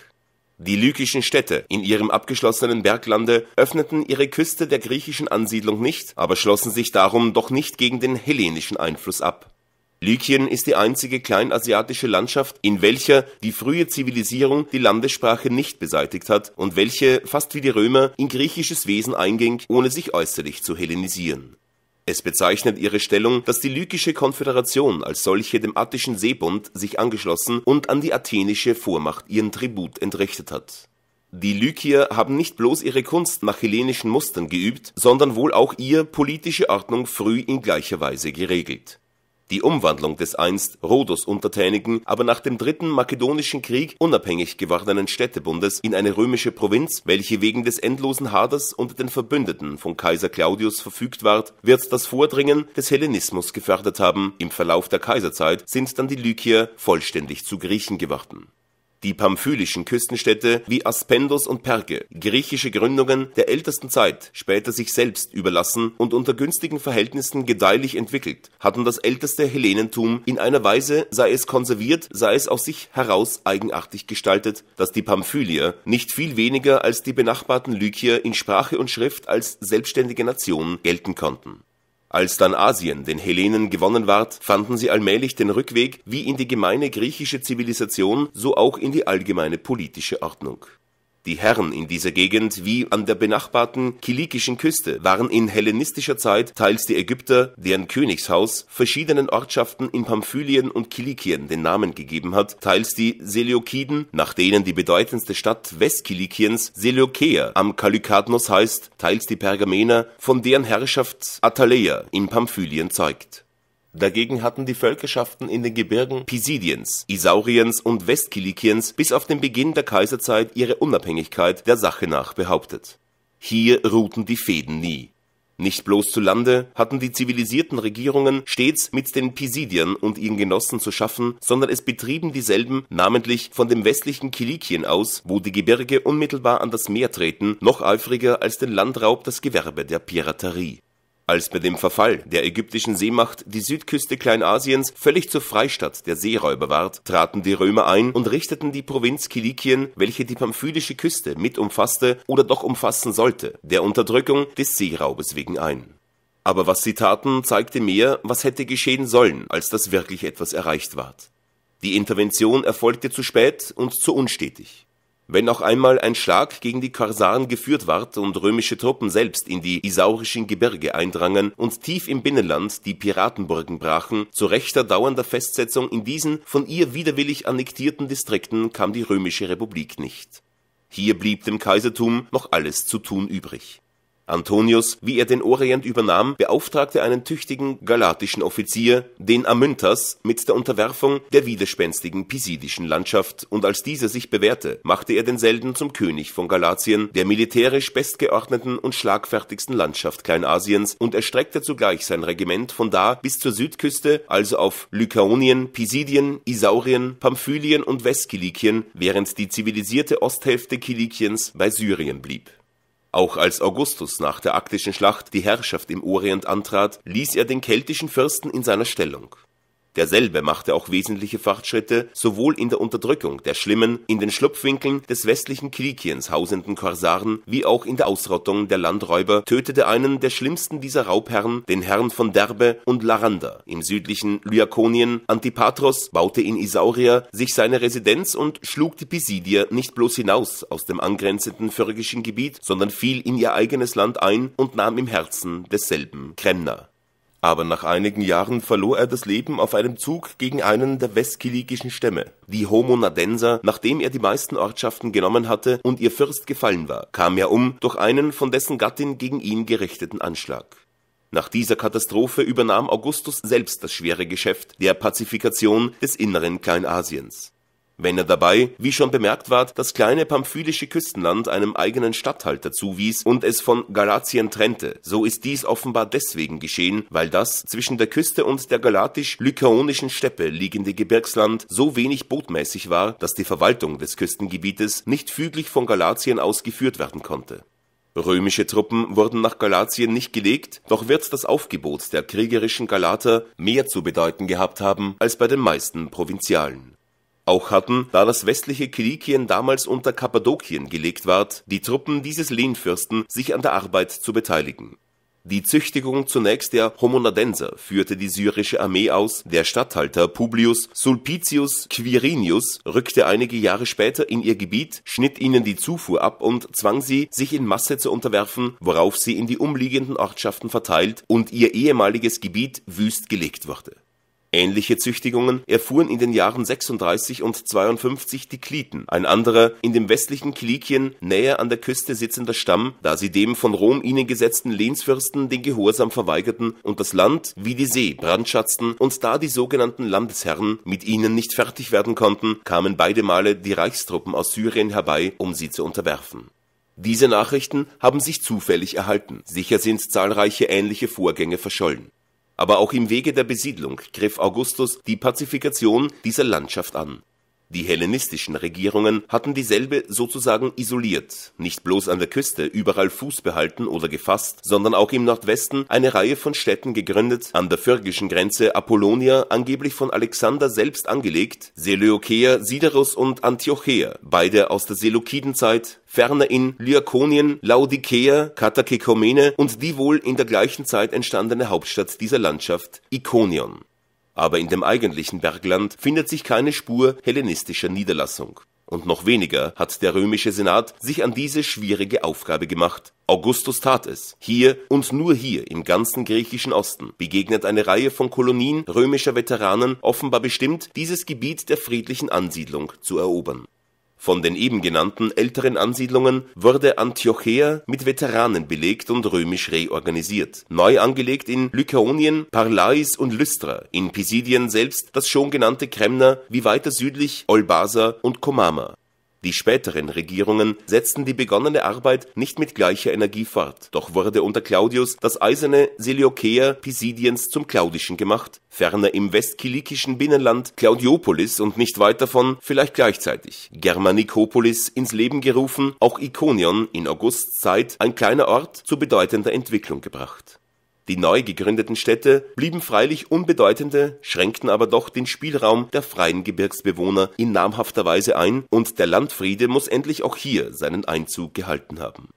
die lykischen Städte in ihrem abgeschlossenen Berglande öffneten ihre Küste der griechischen Ansiedlung nicht, aber schlossen sich darum doch nicht gegen den hellenischen Einfluss ab. Lykien ist die einzige kleinasiatische Landschaft, in welcher die frühe Zivilisierung die Landessprache nicht beseitigt hat und welche, fast wie die Römer, in griechisches Wesen einging, ohne sich äußerlich zu hellenisieren es bezeichnet ihre Stellung, dass die Lykische Konföderation als solche dem Attischen Seebund sich angeschlossen und an die athenische Vormacht ihren Tribut entrichtet hat. Die Lykier haben nicht bloß ihre Kunst nach hellenischen Mustern geübt, sondern wohl auch ihr politische Ordnung früh in gleicher Weise geregelt Die Umwandlung des einst Rhodos untertänigen, aber nach dem dritten Makedonischen Krieg unabhängig gewordenen Städtebundes in eine römische Provinz, welche wegen des endlosen Haders unter den Verbündeten von Kaiser Claudius verfügt ward, wird das Vordringen des Hellenismus gefördert haben. Im Verlauf der Kaiserzeit sind dann die Lykier vollständig zu Griechen geworden die pamphylischen Küstenstädte wie Aspendos und Perge, griechische Gründungen der ältesten Zeit, später sich selbst überlassen und unter günstigen Verhältnissen gedeihlich entwickelt, hatten das älteste Hellenentum. In einer Weise, sei es konserviert, sei es aus sich heraus eigenartig gestaltet, dass die Pamphylier nicht viel weniger als die benachbarten Lykier in Sprache und Schrift als selbstständige Nation gelten konnten als dann Asien den Hellenen gewonnen ward, fanden sie allmählich den Rückweg wie in die gemeine griechische Zivilisation, so auch in die allgemeine politische Ordnung die Herren in dieser Gegend wie an der benachbarten kilikischen Küste waren in hellenistischer Zeit teils die Ägypter, deren Königshaus verschiedenen Ortschaften in Pamphylien und Kilikien den Namen gegeben hat, teils die Seleukiden, nach denen die bedeutendste Stadt Westkilikiens Seleukeia am Kalykadnos heißt, teils die Pergamener, von deren Herrschaft Attaleia in Pamphylien zeugt Dagegen hatten die Völkerschaften in den Gebirgen Pisidiens, Isauriens und Westkilikiens bis auf den Beginn der Kaiserzeit ihre Unabhängigkeit der Sache nach behauptet. Hier ruhten die Fäden nie. Nicht bloß zu Lande hatten die zivilisierten Regierungen stets mit den Pisidiern und ihren Genossen zu schaffen, sondern es betrieben dieselben namentlich von dem westlichen Kilikien aus, wo die Gebirge unmittelbar an das Meer treten, noch eifriger als den Landraub das Gewerbe der Piraterie als bei dem Verfall der ägyptischen Seemacht die Südküste Kleinasiens völlig zur Freistadt der Seeräuber ward, traten die Römer ein und richteten die Provinz Kilikien, welche die pamphylische Küste mit umfasste oder doch umfassen sollte, der Unterdrückung des Seeraubes wegen ein. Aber was sie taten, zeigte mehr, was hätte geschehen sollen, als dass wirklich etwas erreicht ward. Die Intervention erfolgte zu spät und zu unstetig wenn noch einmal ein Schlag gegen die Korsaren geführt ward und römische Truppen selbst in die isaurischen Gebirge eindrangen und tief im Binnenland die Piratenburgen brachen, zu rechter dauernder Festsetzung in diesen von ihr widerwillig annektierten Distrikten kam die römische Republik nicht. Hier blieb dem Kaisertum noch alles zu tun übrig Antonius, wie er den Orient übernahm, beauftragte einen tüchtigen galatischen Offizier, den Amyntas, mit der Unterwerfung der widerspenstigen pisidischen Landschaft, und als dieser sich bewährte, machte er denselben zum König von Galatien, der militärisch bestgeordneten und schlagfertigsten Landschaft Kleinasiens, und erstreckte zugleich sein Regiment von da bis zur Südküste, also auf Lykaonien, Pisidien, Isaurien, Pamphylien und Westkilikien, während die zivilisierte Osthälfte Kilikiens bei Syrien blieb auch als Augustus nach der Aktischen Schlacht die Herrschaft im Orient antrat, ließ er den keltischen Fürsten in seiner Stellung Derselbe machte auch wesentliche Fortschritte sowohl in der Unterdrückung der schlimmen, in den Schlupfwinkeln des westlichen Kilikiens hausenden Korsaren wie auch in der Ausrottung der Landräuber, tötete einen der schlimmsten dieser Raubherren, den Herrn von Derbe und Laranda im südlichen Lyakonien. Antipatros baute in Isauria sich seine Residenz und schlug die Pisidier nicht bloß hinaus aus dem angrenzenden phörgischen Gebiet, sondern fiel in ihr eigenes Land ein und nahm im Herzen desselben Kremna aber nach einigen Jahren verlor er das Leben auf einem Zug gegen einen der westkilikischen Stämme. Die Homo Nadenser, nachdem er die meisten Ortschaften genommen hatte und ihr Fürst gefallen war, kam er um durch einen von dessen Gattin gegen ihn gerichteten Anschlag. Nach dieser Katastrophe übernahm Augustus selbst das schwere Geschäft der Pazifikation des inneren Kleinasiens wenn er dabei, wie schon bemerkt ward, das kleine pamphylische Küstenland einem eigenen Statthalter zuwies und es von Galatien trennte, so ist dies offenbar deswegen geschehen, weil das zwischen der Küste und der galatisch-lykaonischen Steppe liegende Gebirgsland so wenig botmäßig war, dass die Verwaltung des Küstengebietes nicht füglich von Galatien aus geführt werden konnte. Römische Truppen wurden nach Galatien nicht gelegt, doch wird das Aufgebot der kriegerischen Galater mehr zu bedeuten gehabt haben als bei den meisten Provinzialen auch hatten, da das westliche Kilikien damals unter Kappadokien gelegt ward, die Truppen dieses Lehnfürsten sich an der Arbeit zu beteiligen. Die Züchtigung zunächst der Homonadenser führte die syrische Armee aus, der Statthalter Publius Sulpicius Quirinius rückte einige Jahre später in ihr Gebiet, schnitt ihnen die Zufuhr ab und zwang sie, sich in Masse zu unterwerfen, worauf sie in die umliegenden Ortschaften verteilt und ihr ehemaliges Gebiet wüst gelegt wurde Ähnliche Züchtigungen erfuhren in den Jahren 36 und 52 die Kliten, ein anderer, in dem westlichen Kilikien näher an der Küste sitzender Stamm, da sie dem von Rom ihnen gesetzten Lehnsfürsten den Gehorsam verweigerten und das Land wie die See brandschatzten, und da die sogenannten Landesherren mit ihnen nicht fertig werden konnten, kamen beide Male die Reichstruppen aus Syrien herbei, um sie zu unterwerfen. Diese Nachrichten haben sich zufällig erhalten, sicher sind zahlreiche ähnliche Vorgänge verschollen aber auch im Wege der Besiedlung griff Augustus die Pazifikation dieser Landschaft an. Die hellenistischen Regierungen hatten dieselbe sozusagen isoliert, nicht bloß an der Küste überall Fuß behalten oder gefasst, sondern auch im Nordwesten eine Reihe von Städten gegründet, an der phrygischen Grenze Apollonia angeblich von Alexander selbst angelegt, Seleukeia, Siderus und Antiocheia, beide aus der Seleukidenzeit ferner in Lyakonien, Laodikeia, Katakekomene und die wohl in der gleichen Zeit entstandene Hauptstadt dieser Landschaft, Ikonion. Aber in dem eigentlichen Bergland findet sich keine Spur hellenistischer Niederlassung. Und noch weniger hat der römische Senat sich an diese schwierige Aufgabe gemacht. Augustus tat es. Hier und nur hier im ganzen griechischen Osten begegnet eine Reihe von Kolonien römischer Veteranen offenbar bestimmt, dieses Gebiet der friedlichen Ansiedlung zu erobern von den eben genannten älteren Ansiedlungen wurde Antiocheia mit Veteranen belegt und römisch reorganisiert. Neu angelegt in Lykaonien, Parlais und Lystra, in Pisidien selbst das schon genannte Kremna, wie weiter südlich Olbasa und Komama die späteren Regierungen setzten die begonnene Arbeit nicht mit gleicher Energie fort, doch wurde unter Claudius das eiserne Seleukeia Pisidiens zum Claudischen gemacht, ferner im westkilikischen Binnenland Claudiopolis und nicht weit davon, vielleicht gleichzeitig, Germanikopolis ins Leben gerufen, auch Ikonion in Augusts Zeit, ein kleiner Ort, zu bedeutender Entwicklung gebracht die neu gegründeten Städte blieben freilich unbedeutende, schränkten aber doch den Spielraum der freien Gebirgsbewohner in namhafter Weise ein, und der Landfriede muss endlich auch hier seinen Einzug gehalten haben.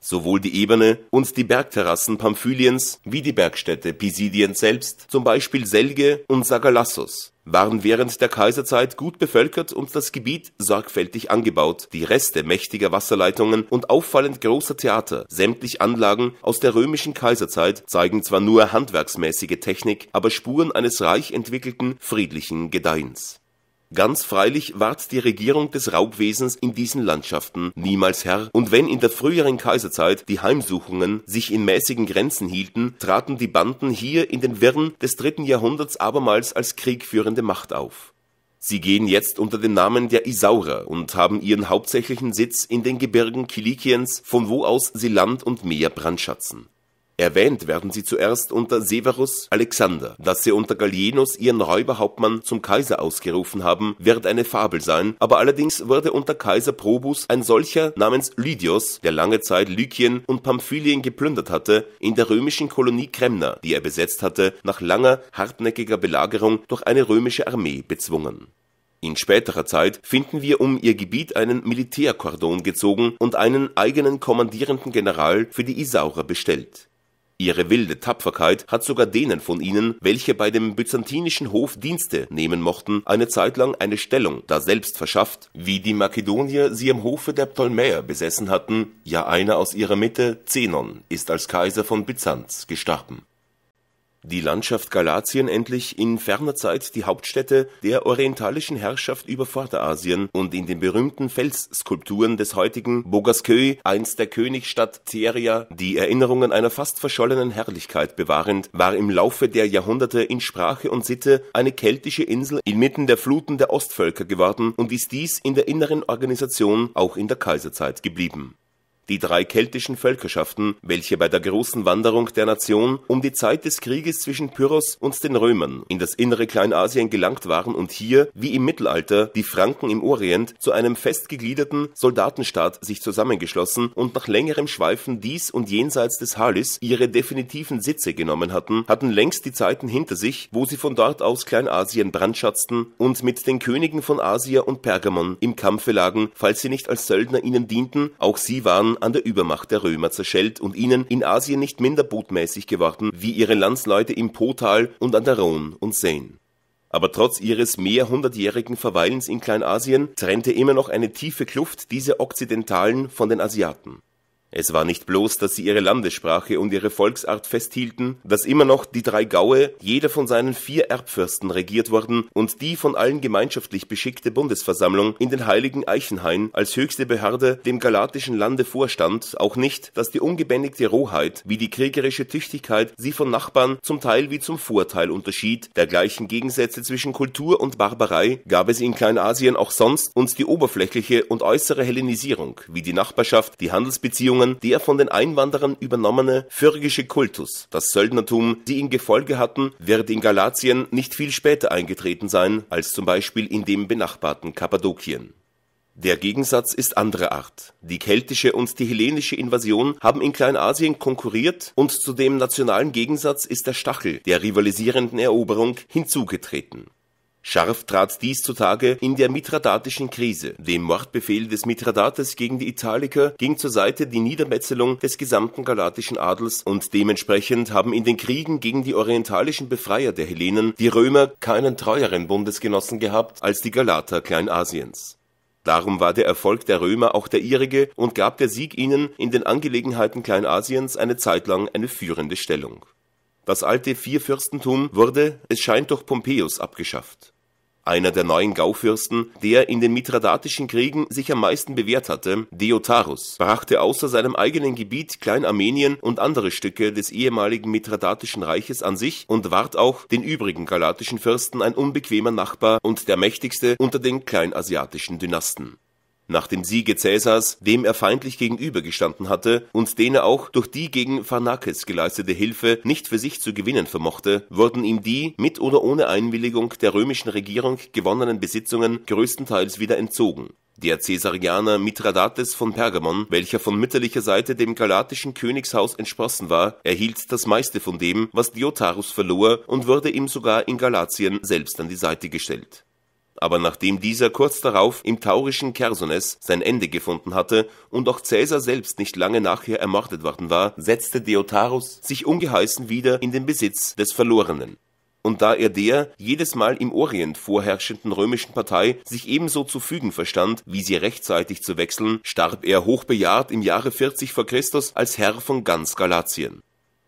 Sowohl die Ebene und die Bergterrassen Pamphyliens wie die Bergstädte Pisidiens selbst, zum Beispiel Selge und Sagalassos, waren während der Kaiserzeit gut bevölkert und das Gebiet sorgfältig angebaut, die Reste mächtiger Wasserleitungen und auffallend großer Theater, sämtlich Anlagen aus der römischen Kaiserzeit zeigen zwar nur handwerksmäßige Technik, aber Spuren eines reich entwickelten, friedlichen Gedeihens Ganz freilich ward die Regierung des Raubwesens in diesen Landschaften niemals Herr, und wenn in der früheren Kaiserzeit die Heimsuchungen sich in mäßigen Grenzen hielten, traten die Banden hier in den Wirren des dritten Jahrhunderts abermals als kriegführende Macht auf. Sie gehen jetzt unter dem Namen der Isaurer und haben ihren hauptsächlichen Sitz in den Gebirgen Kilikiens, von wo aus sie Land und Meer brandschatzen Erwähnt werden sie zuerst unter Severus Alexander. Dass sie unter Gallienus ihren Räuberhauptmann zum Kaiser ausgerufen haben, wird eine Fabel sein, aber allerdings wurde unter Kaiser Probus ein solcher namens Lydios, der lange Zeit Lykien und Pamphylien geplündert hatte, in der römischen Kolonie Kremna, die er besetzt hatte, nach langer, hartnäckiger Belagerung durch eine römische Armee bezwungen. In späterer Zeit finden wir um ihr Gebiet einen Militärkordon gezogen und einen eigenen kommandierenden General für die Isaurer bestellt Ihre wilde Tapferkeit hat sogar denen von ihnen, welche bei dem byzantinischen Hof Dienste nehmen mochten, eine Zeit lang eine Stellung daselbst verschafft, wie die Makedonier sie am Hofe der Ptolemäer besessen hatten, ja einer aus ihrer Mitte, Zenon, ist als Kaiser von Byzanz gestorben die Landschaft Galatien endlich in ferner Zeit die Hauptstätte der orientalischen Herrschaft über Vorderasien und in den berühmten Felsskulpturen des heutigen Bogasköy, einst der Königsstadt Theria, die Erinnerungen einer fast verschollenen Herrlichkeit bewahrend, war im Laufe der Jahrhunderte in Sprache und Sitte eine keltische Insel inmitten der Fluten der Ostvölker geworden und ist dies in der inneren Organisation auch in der Kaiserzeit geblieben die drei keltischen Völkerschaften, welche bei der großen Wanderung der Nation um die Zeit des Krieges zwischen Pyrrhos und den Römern in das innere Kleinasien gelangt waren und hier, wie im Mittelalter, die Franken im Orient zu einem festgegliederten Soldatenstaat sich zusammengeschlossen und nach längerem Schweifen dies und jenseits des Halis ihre definitiven Sitze genommen hatten, hatten längst die Zeiten hinter sich, wo sie von dort aus Kleinasien brandschatzten und mit den Königen von Asia und Pergamon im Kampfe lagen, falls sie nicht als Söldner ihnen dienten, auch sie waren an der Übermacht der Römer zerschellt und ihnen in Asien nicht minder botmäßig geworden wie ihre Landsleute im Potal und an der Rhone und Seine. Aber trotz ihres mehrhundertjährigen Verweilens in Kleinasien trennte immer noch eine tiefe Kluft diese Okzidentalen von den Asiaten Es war nicht bloß, dass sie ihre Landessprache und ihre Volksart festhielten, dass immer noch die drei Gaue, jeder von seinen vier Erbfürsten regiert worden und die von allen gemeinschaftlich beschickte Bundesversammlung in den heiligen Eichenhain als höchste Behörde dem galatischen Lande vorstand, auch nicht, dass die ungebändigte Rohheit wie die kriegerische Tüchtigkeit sie von Nachbarn zum Teil wie zum Vorteil unterschied, dergleichen Gegensätze zwischen Kultur und Barbarei gab es in Kleinasien auch sonst und die oberflächliche und äußere Hellenisierung wie die Nachbarschaft, die Handelsbeziehungen Strömungen der von den Einwanderern übernommene phrygische Kultus, das Söldnertum, die in Gefolge hatten, wird in Galatien nicht viel später eingetreten sein als zum Beispiel in dem benachbarten Kappadokien. Der Gegensatz ist anderer Art. Die keltische und die hellenische Invasion haben in Kleinasien konkurriert und zu dem nationalen Gegensatz ist der Stachel der rivalisierenden Eroberung hinzugetreten Scharf trat dies zutage in der Mithradatischen Krise. Dem Mordbefehl des Mithradates gegen die Italiker ging zur Seite die Niedermetzelung des gesamten galatischen Adels und dementsprechend haben in den Kriegen gegen die orientalischen Befreier der Hellenen die Römer keinen treueren Bundesgenossen gehabt als die Galater Kleinasiens. Darum war der Erfolg der Römer auch der ihrige und gab der Sieg ihnen in den Angelegenheiten Kleinasiens eine Zeit lang eine führende Stellung. Das alte Vierfürstentum wurde, es scheint durch Pompeius, abgeschafft einer der neuen Gaufürsten, der in den Mithradatischen Kriegen sich am meisten bewährt hatte, Deiotarus, brachte außer seinem eigenen Gebiet Kleinarmenien und andere Stücke des ehemaligen Mithradatischen Reiches an sich und ward auch den übrigen galatischen Fürsten ein unbequemer Nachbar und der mächtigste unter den kleinasiatischen Dynasten nach dem Siege Caesars, dem er feindlich gegenübergestanden hatte und den er auch durch die gegen Pharnakes geleistete Hilfe nicht für sich zu gewinnen vermochte, wurden ihm die mit oder ohne Einwilligung der römischen Regierung gewonnenen Besitzungen größtenteils wieder entzogen. Der Caesarianer Mithradates von Pergamon, welcher von mütterlicher Seite dem galatischen Königshaus entsprossen war, erhielt das meiste von dem, was Diotarus verlor und wurde ihm sogar in Galatien selbst an die Seite gestellt aber nachdem dieser kurz darauf im taurischen Chersones sein Ende gefunden hatte und auch Caesar selbst nicht lange nachher ermordet worden war, setzte Deotarus sich ungeheißen wieder in den Besitz des Verlorenen. Und da er der jedes Mal im Orient vorherrschenden römischen Partei sich ebenso zu fügen verstand, wie sie rechtzeitig zu wechseln, starb er hochbejahrt im Jahre 40 vor Christus als Herr von ganz Galatien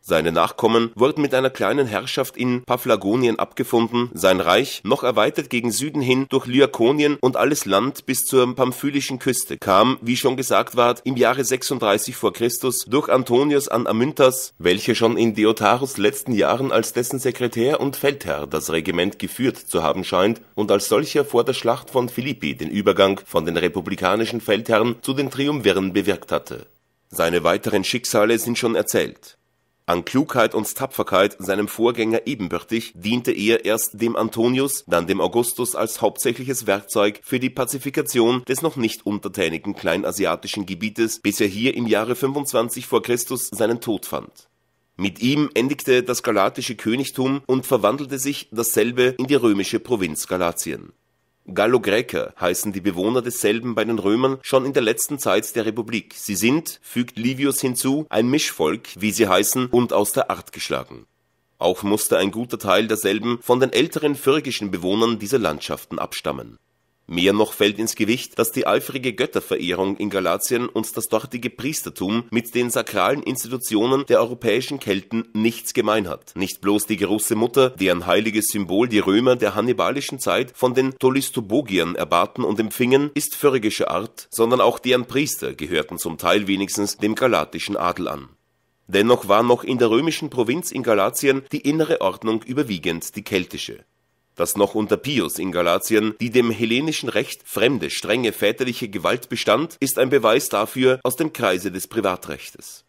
seine Nachkommen wurden mit einer kleinen Herrschaft in Paphlagonien abgefunden, sein Reich, noch erweitert gegen Süden hin durch Lyakonien und alles Land bis zur pamphylischen Küste, kam, wie schon gesagt ward, im Jahre 36 vor Christus durch Antonius an Amyntas, welcher schon in Deotarus letzten Jahren als dessen Sekretär und Feldherr das Regiment geführt zu haben scheint und als solcher vor der Schlacht von Philippi den Übergang von den republikanischen Feldherren zu den Triumviren bewirkt hatte. Seine weiteren Schicksale sind schon erzählt. An Klugheit und Tapferkeit seinem Vorgänger ebenbürtig diente er erst dem Antonius, dann dem Augustus als hauptsächliches Werkzeug für die Pazifikation des noch nicht untertänigen kleinasiatischen Gebietes, bis er hier im Jahre 25 vor Christus seinen Tod fand. Mit ihm endigte das galatische Königtum und verwandelte sich dasselbe in die römische Provinz Galatien Gallo-Graeker heißen die Bewohner desselben bei den Römern schon in der letzten Zeit der Republik. Sie sind, fügt Livius hinzu, ein Mischvolk, wie sie heißen, und aus der Art geschlagen. Auch musste ein guter Teil derselben von den älteren phrygischen Bewohnern dieser Landschaften abstammen Mehr noch fällt ins Gewicht, dass die eifrige Götterverehrung in Galatien und das dortige Priestertum mit den sakralen Institutionen der europäischen Kelten nichts gemein hat. Nicht bloß die große Mutter, deren heiliges Symbol die Römer der hannibalischen Zeit von den Tolistobogiern erbaten und empfingen, ist phrygischer Art, sondern auch deren Priester gehörten zum Teil wenigstens dem galatischen Adel an. Dennoch war noch in der römischen Provinz in Galatien die innere Ordnung überwiegend die keltische dass noch unter Pius in Galatien die dem hellenischen Recht fremde strenge väterliche Gewalt bestand, ist ein Beweis dafür aus dem Kreise des Privatrechtes.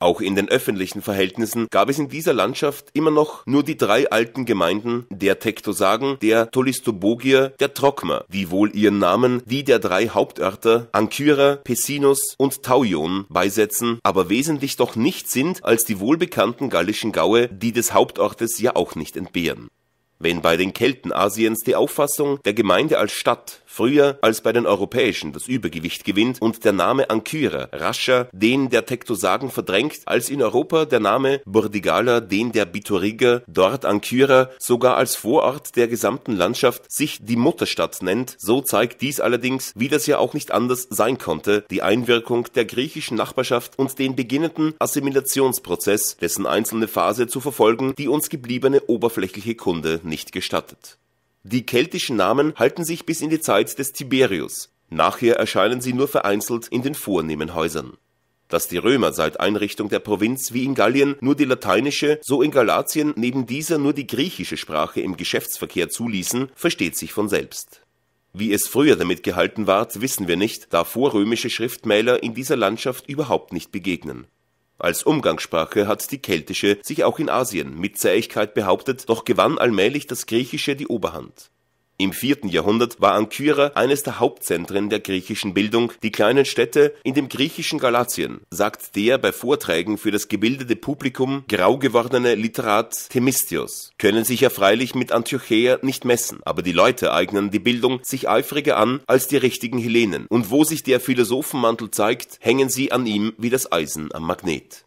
Auch in den öffentlichen Verhältnissen gab es in dieser Landschaft immer noch nur die drei alten Gemeinden der Tektosagen, der Tolistobogier, der Trokmer, die wohl ihren Namen die der drei Hauptörter Ankyra, Pessinus und Tauion beisetzen, aber wesentlich doch nicht sind als die wohlbekannten gallischen Gaue, die des Hauptortes ja auch nicht entbehren wenn bei den Kelten Asiens die Auffassung der Gemeinde als Stadt früher als bei den europäischen das Übergewicht gewinnt und der Name Ankyra rascher den der Tektosagen verdrängt, als in Europa der Name Burdigala den der Bituriger, dort Ankyra sogar als Vorort der gesamten Landschaft sich die Mutterstadt nennt, so zeigt dies allerdings, wie das ja auch nicht anders sein konnte, die Einwirkung der griechischen Nachbarschaft und den beginnenden Assimilationsprozess, dessen einzelne Phase zu verfolgen, die uns gebliebene oberflächliche Kunde nicht gestattet. Die keltischen Namen halten sich bis in die Zeit des Tiberius. Nachher erscheinen sie nur vereinzelt in den vornehmen Häusern. Dass die Römer seit Einrichtung der Provinz wie in Gallien nur die lateinische, so in Galatien neben dieser nur die griechische Sprache im Geschäftsverkehr zuließen, versteht sich von selbst. Wie es früher damit gehalten ward, wissen wir nicht, da vorrömische Schriftmäler in dieser Landschaft überhaupt nicht begegnen als Umgangssprache hat die keltische sich auch in Asien mit Zähigkeit behauptet, doch gewann allmählich das Griechische die Oberhand im vierten Jahrhundert war Ankyra eines der Hauptzentren der griechischen Bildung, die kleinen Städte in dem griechischen Galatien, sagt der bei Vorträgen für das gebildete Publikum grau gewordene Literat Themistios, können sich ja freilich mit Antiochäa nicht messen, aber die Leute eignen die Bildung sich eifriger an als die richtigen Hellenen, und wo sich der Philosophenmantel zeigt, hängen sie an ihm wie das Eisen am Magnet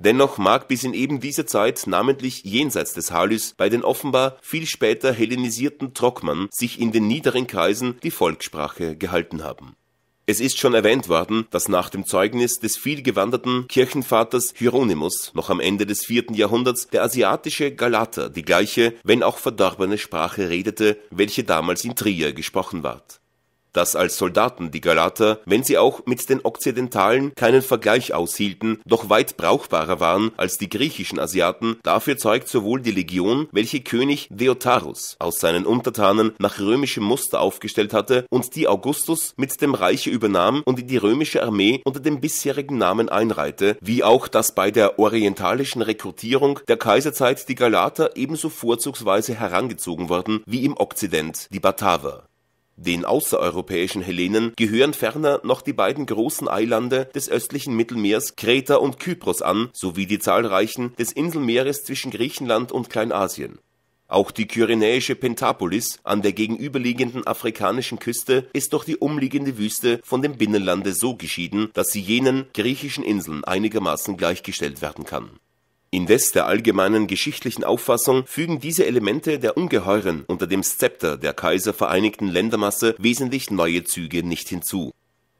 Dennoch mag bis in eben diese Zeit, namentlich jenseits des Halys, bei den offenbar viel später hellenisierten Trockmann sich in den niederen Kreisen die Volkssprache gehalten haben. Es ist schon erwähnt worden, dass nach dem Zeugnis des vielgewanderten Kirchenvaters Hieronymus noch am Ende des vierten Jahrhunderts der asiatische Galater die gleiche, wenn auch verdorbene Sprache redete, welche damals in Trier gesprochen ward dass als Soldaten die Galater, wenn sie auch mit den Okzidentalen keinen Vergleich aushielten, doch weit brauchbarer waren als die griechischen Asiaten, dafür zeugt sowohl die Legion, welche König Deotarus aus seinen Untertanen nach römischem Muster aufgestellt hatte und die Augustus mit dem Reiche übernahm und in die römische Armee unter dem bisherigen Namen einreihte, wie auch, dass bei der orientalischen Rekrutierung der Kaiserzeit die Galater ebenso vorzugsweise herangezogen wurden wie im Okzident die Bataver den außereuropäischen Hellenen gehören ferner noch die beiden großen Eilande des östlichen Mittelmeers Kreta und Kypros an, sowie die zahlreichen des Inselmeeres zwischen Griechenland und Kleinasien. Auch die kyrenäische Pentapolis an der gegenüberliegenden afrikanischen Küste ist durch die umliegende Wüste von dem Binnenlande so geschieden, dass sie jenen griechischen Inseln einigermaßen gleichgestellt werden kann Indes der allgemeinen geschichtlichen Auffassung fügen diese Elemente der ungeheuren unter dem Szepter der Kaiser vereinigten Ländermasse wesentlich neue Züge nicht hinzu.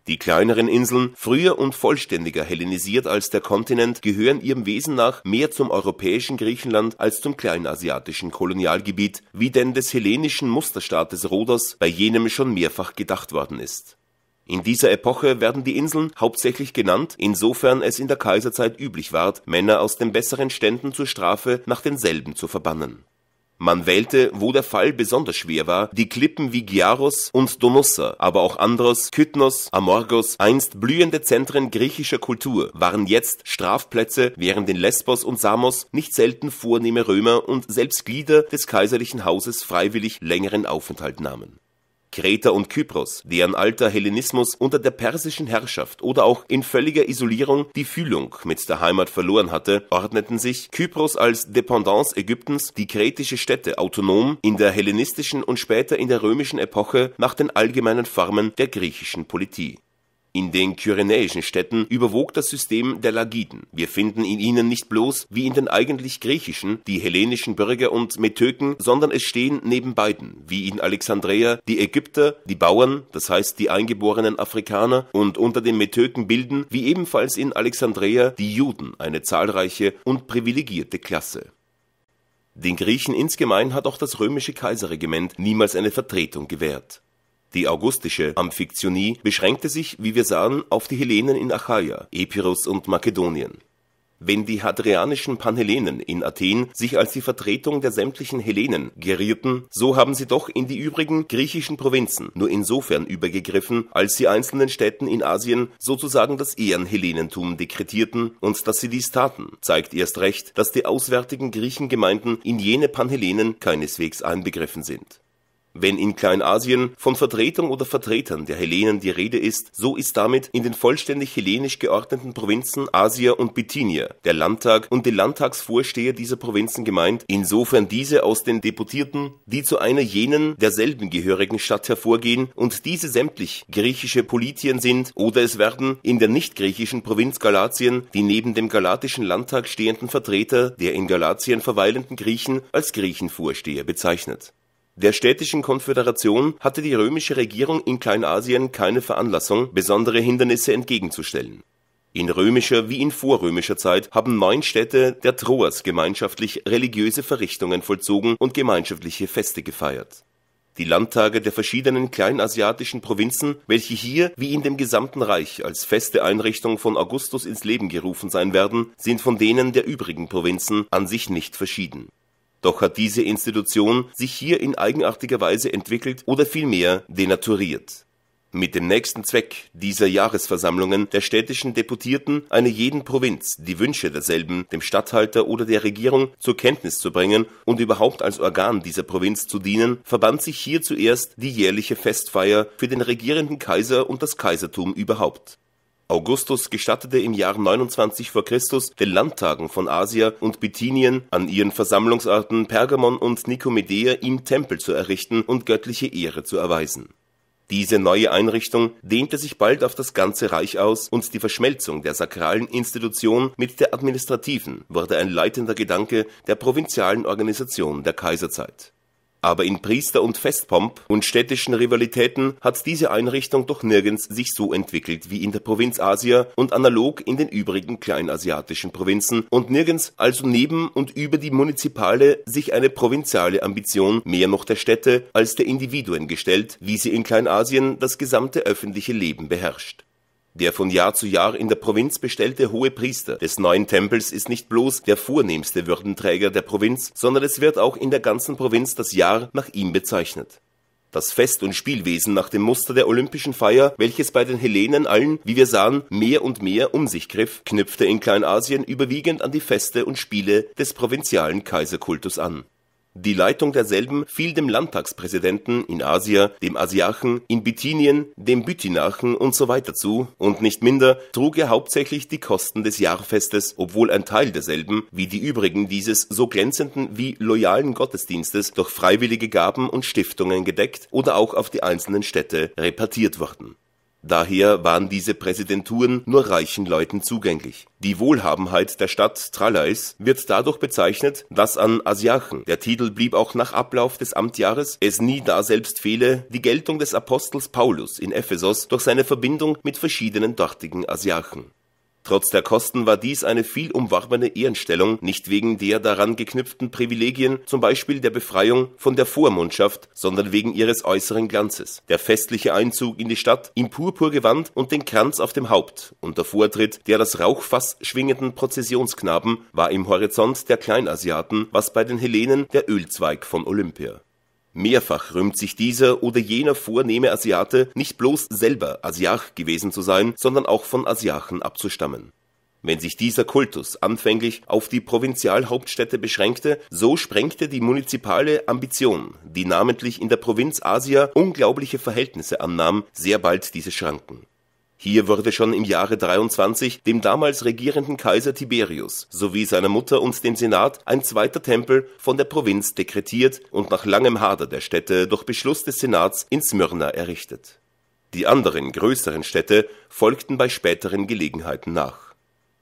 Die kleineren Inseln, früher und vollständiger hellenisiert als der Kontinent, gehören ihrem Wesen nach mehr zum europäischen Griechenland als zum kleinasiatischen Kolonialgebiet, wie denn des hellenischen Musterstaates Rhodos bei jenem schon mehrfach gedacht worden ist in dieser Epoche werden die Inseln hauptsächlich genannt, insofern es in der Kaiserzeit üblich ward, Männer aus den besseren Ständen zur Strafe nach denselben zu verbannen. Man wählte, wo der Fall besonders schwer war, die Klippen wie Gyaros und Donussa, aber auch Andros, Kytnos, Amorgos, einst blühende Zentren griechischer Kultur, waren jetzt Strafplätze, während in Lesbos und Samos nicht selten vornehme Römer und selbst Glieder des kaiserlichen Hauses freiwillig längeren Aufenthalt nahmen Kreta und Kypros, deren alter Hellenismus unter der persischen Herrschaft oder auch in völliger Isolierung die Fühlung mit der Heimat verloren hatte, ordneten sich Kypros als Dependance Ägyptens, die kretische Städte autonom in der hellenistischen und später in der römischen Epoche nach den allgemeinen Formen der griechischen Politie in den kyrenäischen Städten überwog das System der Lagiden. Wir finden in ihnen nicht bloß, wie in den eigentlich griechischen, die hellenischen Bürger und Metöken, sondern es stehen neben beiden, wie in Alexandria, die Ägypter, die Bauern, das heißt die eingeborenen Afrikaner, und unter den Metöken bilden, wie ebenfalls in Alexandria, die Juden eine zahlreiche und privilegierte Klasse. Den Griechen insgemein hat auch das römische Kaiserregiment niemals eine Vertretung gewährt die augustische Amphiktyonie beschränkte sich, wie wir sahen, auf die Hellenen in Achaia, Epirus und Makedonien. Wenn die hadrianischen Panhellenen in Athen sich als die Vertretung der sämtlichen Hellenen gerierten, so haben sie doch in die übrigen griechischen Provinzen nur insofern übergegriffen, als sie einzelnen Städten in Asien sozusagen das Ehrenhellenentum dekretierten, und dass sie dies taten, zeigt erst recht, dass die auswärtigen Griechengemeinden in jene Panhellenen keineswegs einbegriffen sind Wenn in Kleinasien von Vertretung oder Vertretern der Hellenen die Rede ist, so ist damit in den vollständig hellenisch geordneten Provinzen Asia und Bithynia der Landtag und die Landtagsvorsteher dieser Provinzen gemeint, insofern diese aus den Deputierten, die zu einer jenen derselben gehörigen Stadt hervorgehen und diese sämtlich griechische Politien sind, oder es werden in der nicht griechischen Provinz Galatien die neben dem galatischen Landtag stehenden Vertreter der in Galatien verweilenden Griechen als Griechenvorsteher bezeichnet. Der städtischen Konföderation hatte die römische Regierung in Kleinasien keine Veranlassung, besondere Hindernisse entgegenzustellen. In römischer wie in vorrömischer Zeit haben neun Städte der Troas gemeinschaftlich religiöse Verrichtungen vollzogen und gemeinschaftliche Feste gefeiert. Die Landtage der verschiedenen kleinasiatischen Provinzen, welche hier wie in dem gesamten Reich als feste Einrichtung von Augustus ins Leben gerufen sein werden, sind von denen der übrigen Provinzen an sich nicht verschieden. Doch hat diese Institution sich hier in eigenartiger Weise entwickelt oder vielmehr denaturiert mit dem nächsten Zweck dieser Jahresversammlungen der städtischen Deputierten einer jeden Provinz die Wünsche derselben dem Statthalter oder der Regierung zur Kenntnis zu bringen und überhaupt als Organ dieser Provinz zu dienen, verband sich hier zuerst die jährliche Festfeier für den regierenden Kaiser und das Kaisertum überhaupt. Augustus gestattete im Jahr 29 v. Chr. den Landtagen von Asia und Bithynien an ihren Versammlungsorten Pergamon und Nikomedea ihm Tempel zu errichten und göttliche Ehre zu erweisen diese neue Einrichtung dehnte sich bald auf das ganze Reich aus und die Verschmelzung der sakralen Institution mit der administrativen wurde ein leitender Gedanke der provinzialen Organisation der Kaiserzeit aber in Priester und Festpomp und städtischen Rivalitäten hat diese Einrichtung doch nirgends sich so entwickelt wie in der Provinz Asia und analog in den übrigen kleinasiatischen Provinzen und nirgends also neben und über die Munizipale sich eine provinziale Ambition mehr noch der Städte als der Individuen gestellt, wie sie in Kleinasien das gesamte öffentliche Leben beherrscht der von Jahr zu Jahr in der Provinz bestellte Hohepriester des neuen Tempels ist nicht bloß der vornehmste Würdenträger der Provinz, sondern es wird auch in der ganzen Provinz das Jahr nach ihm bezeichnet. Das Fest- und Spielwesen nach dem Muster der olympischen Feier, welches bei den Hellenen allen, wie wir sahen, mehr und mehr um sich griff, knüpfte in Kleinasien überwiegend an die Feste und Spiele des provinzialen Kaiserkultus an die Leitung derselben fiel dem Landtagspräsidenten in Asia, dem Asiachen, in Bithynien, dem Bytinachen und so weiter zu, und nicht minder trug er hauptsächlich die Kosten des Jahrfestes, obwohl ein Teil derselben, wie die übrigen dieses so glänzenden wie loyalen Gottesdienstes, durch freiwillige Gaben und Stiftungen gedeckt oder auch auf die einzelnen Städte repartiert wurden Daher waren diese Präsidenturen nur reichen Leuten zugänglich. Die Wohlhabenheit der Stadt Tralleis wird dadurch bezeichnet, dass an Asiachen, der Titel blieb auch nach Ablauf des Amtjahres, es nie daselbst fehle, die Geltung des Apostels Paulus in Ephesos durch seine Verbindung mit verschiedenen dortigen Asiachen Trotz der Kosten war dies eine viel umworbene Ehrenstellung, nicht wegen der daran geknüpften Privilegien, zum Beispiel der Befreiung von der Vormundschaft, sondern wegen ihres äußeren Glanzes. Der festliche Einzug in die Stadt im Purpurgewand und den Kranz auf dem Haupt und der Vortritt der das Rauchfass schwingenden Prozessionsknaben war im Horizont der Kleinasiaten, was bei den Hellenen der Ölzweig von Olympia Mehrfach rühmt sich dieser oder jener vornehme Asiate nicht bloß selber Asiach gewesen zu sein, sondern auch von Asiachen abzustammen. Wenn sich dieser Kultus anfänglich auf die Provinzialhauptstädte beschränkte, so sprengte die munizipale Ambition, die namentlich in der Provinz Asia unglaubliche Verhältnisse annahm, sehr bald diese Schranken hier wurde schon im Jahre 23 dem damals regierenden Kaiser Tiberius sowie seiner Mutter und dem Senat ein zweiter Tempel von der Provinz dekretiert und nach langem Hader der Städte durch Beschluss des Senats in Smyrna errichtet. Die anderen größeren Städte folgten bei späteren Gelegenheiten nach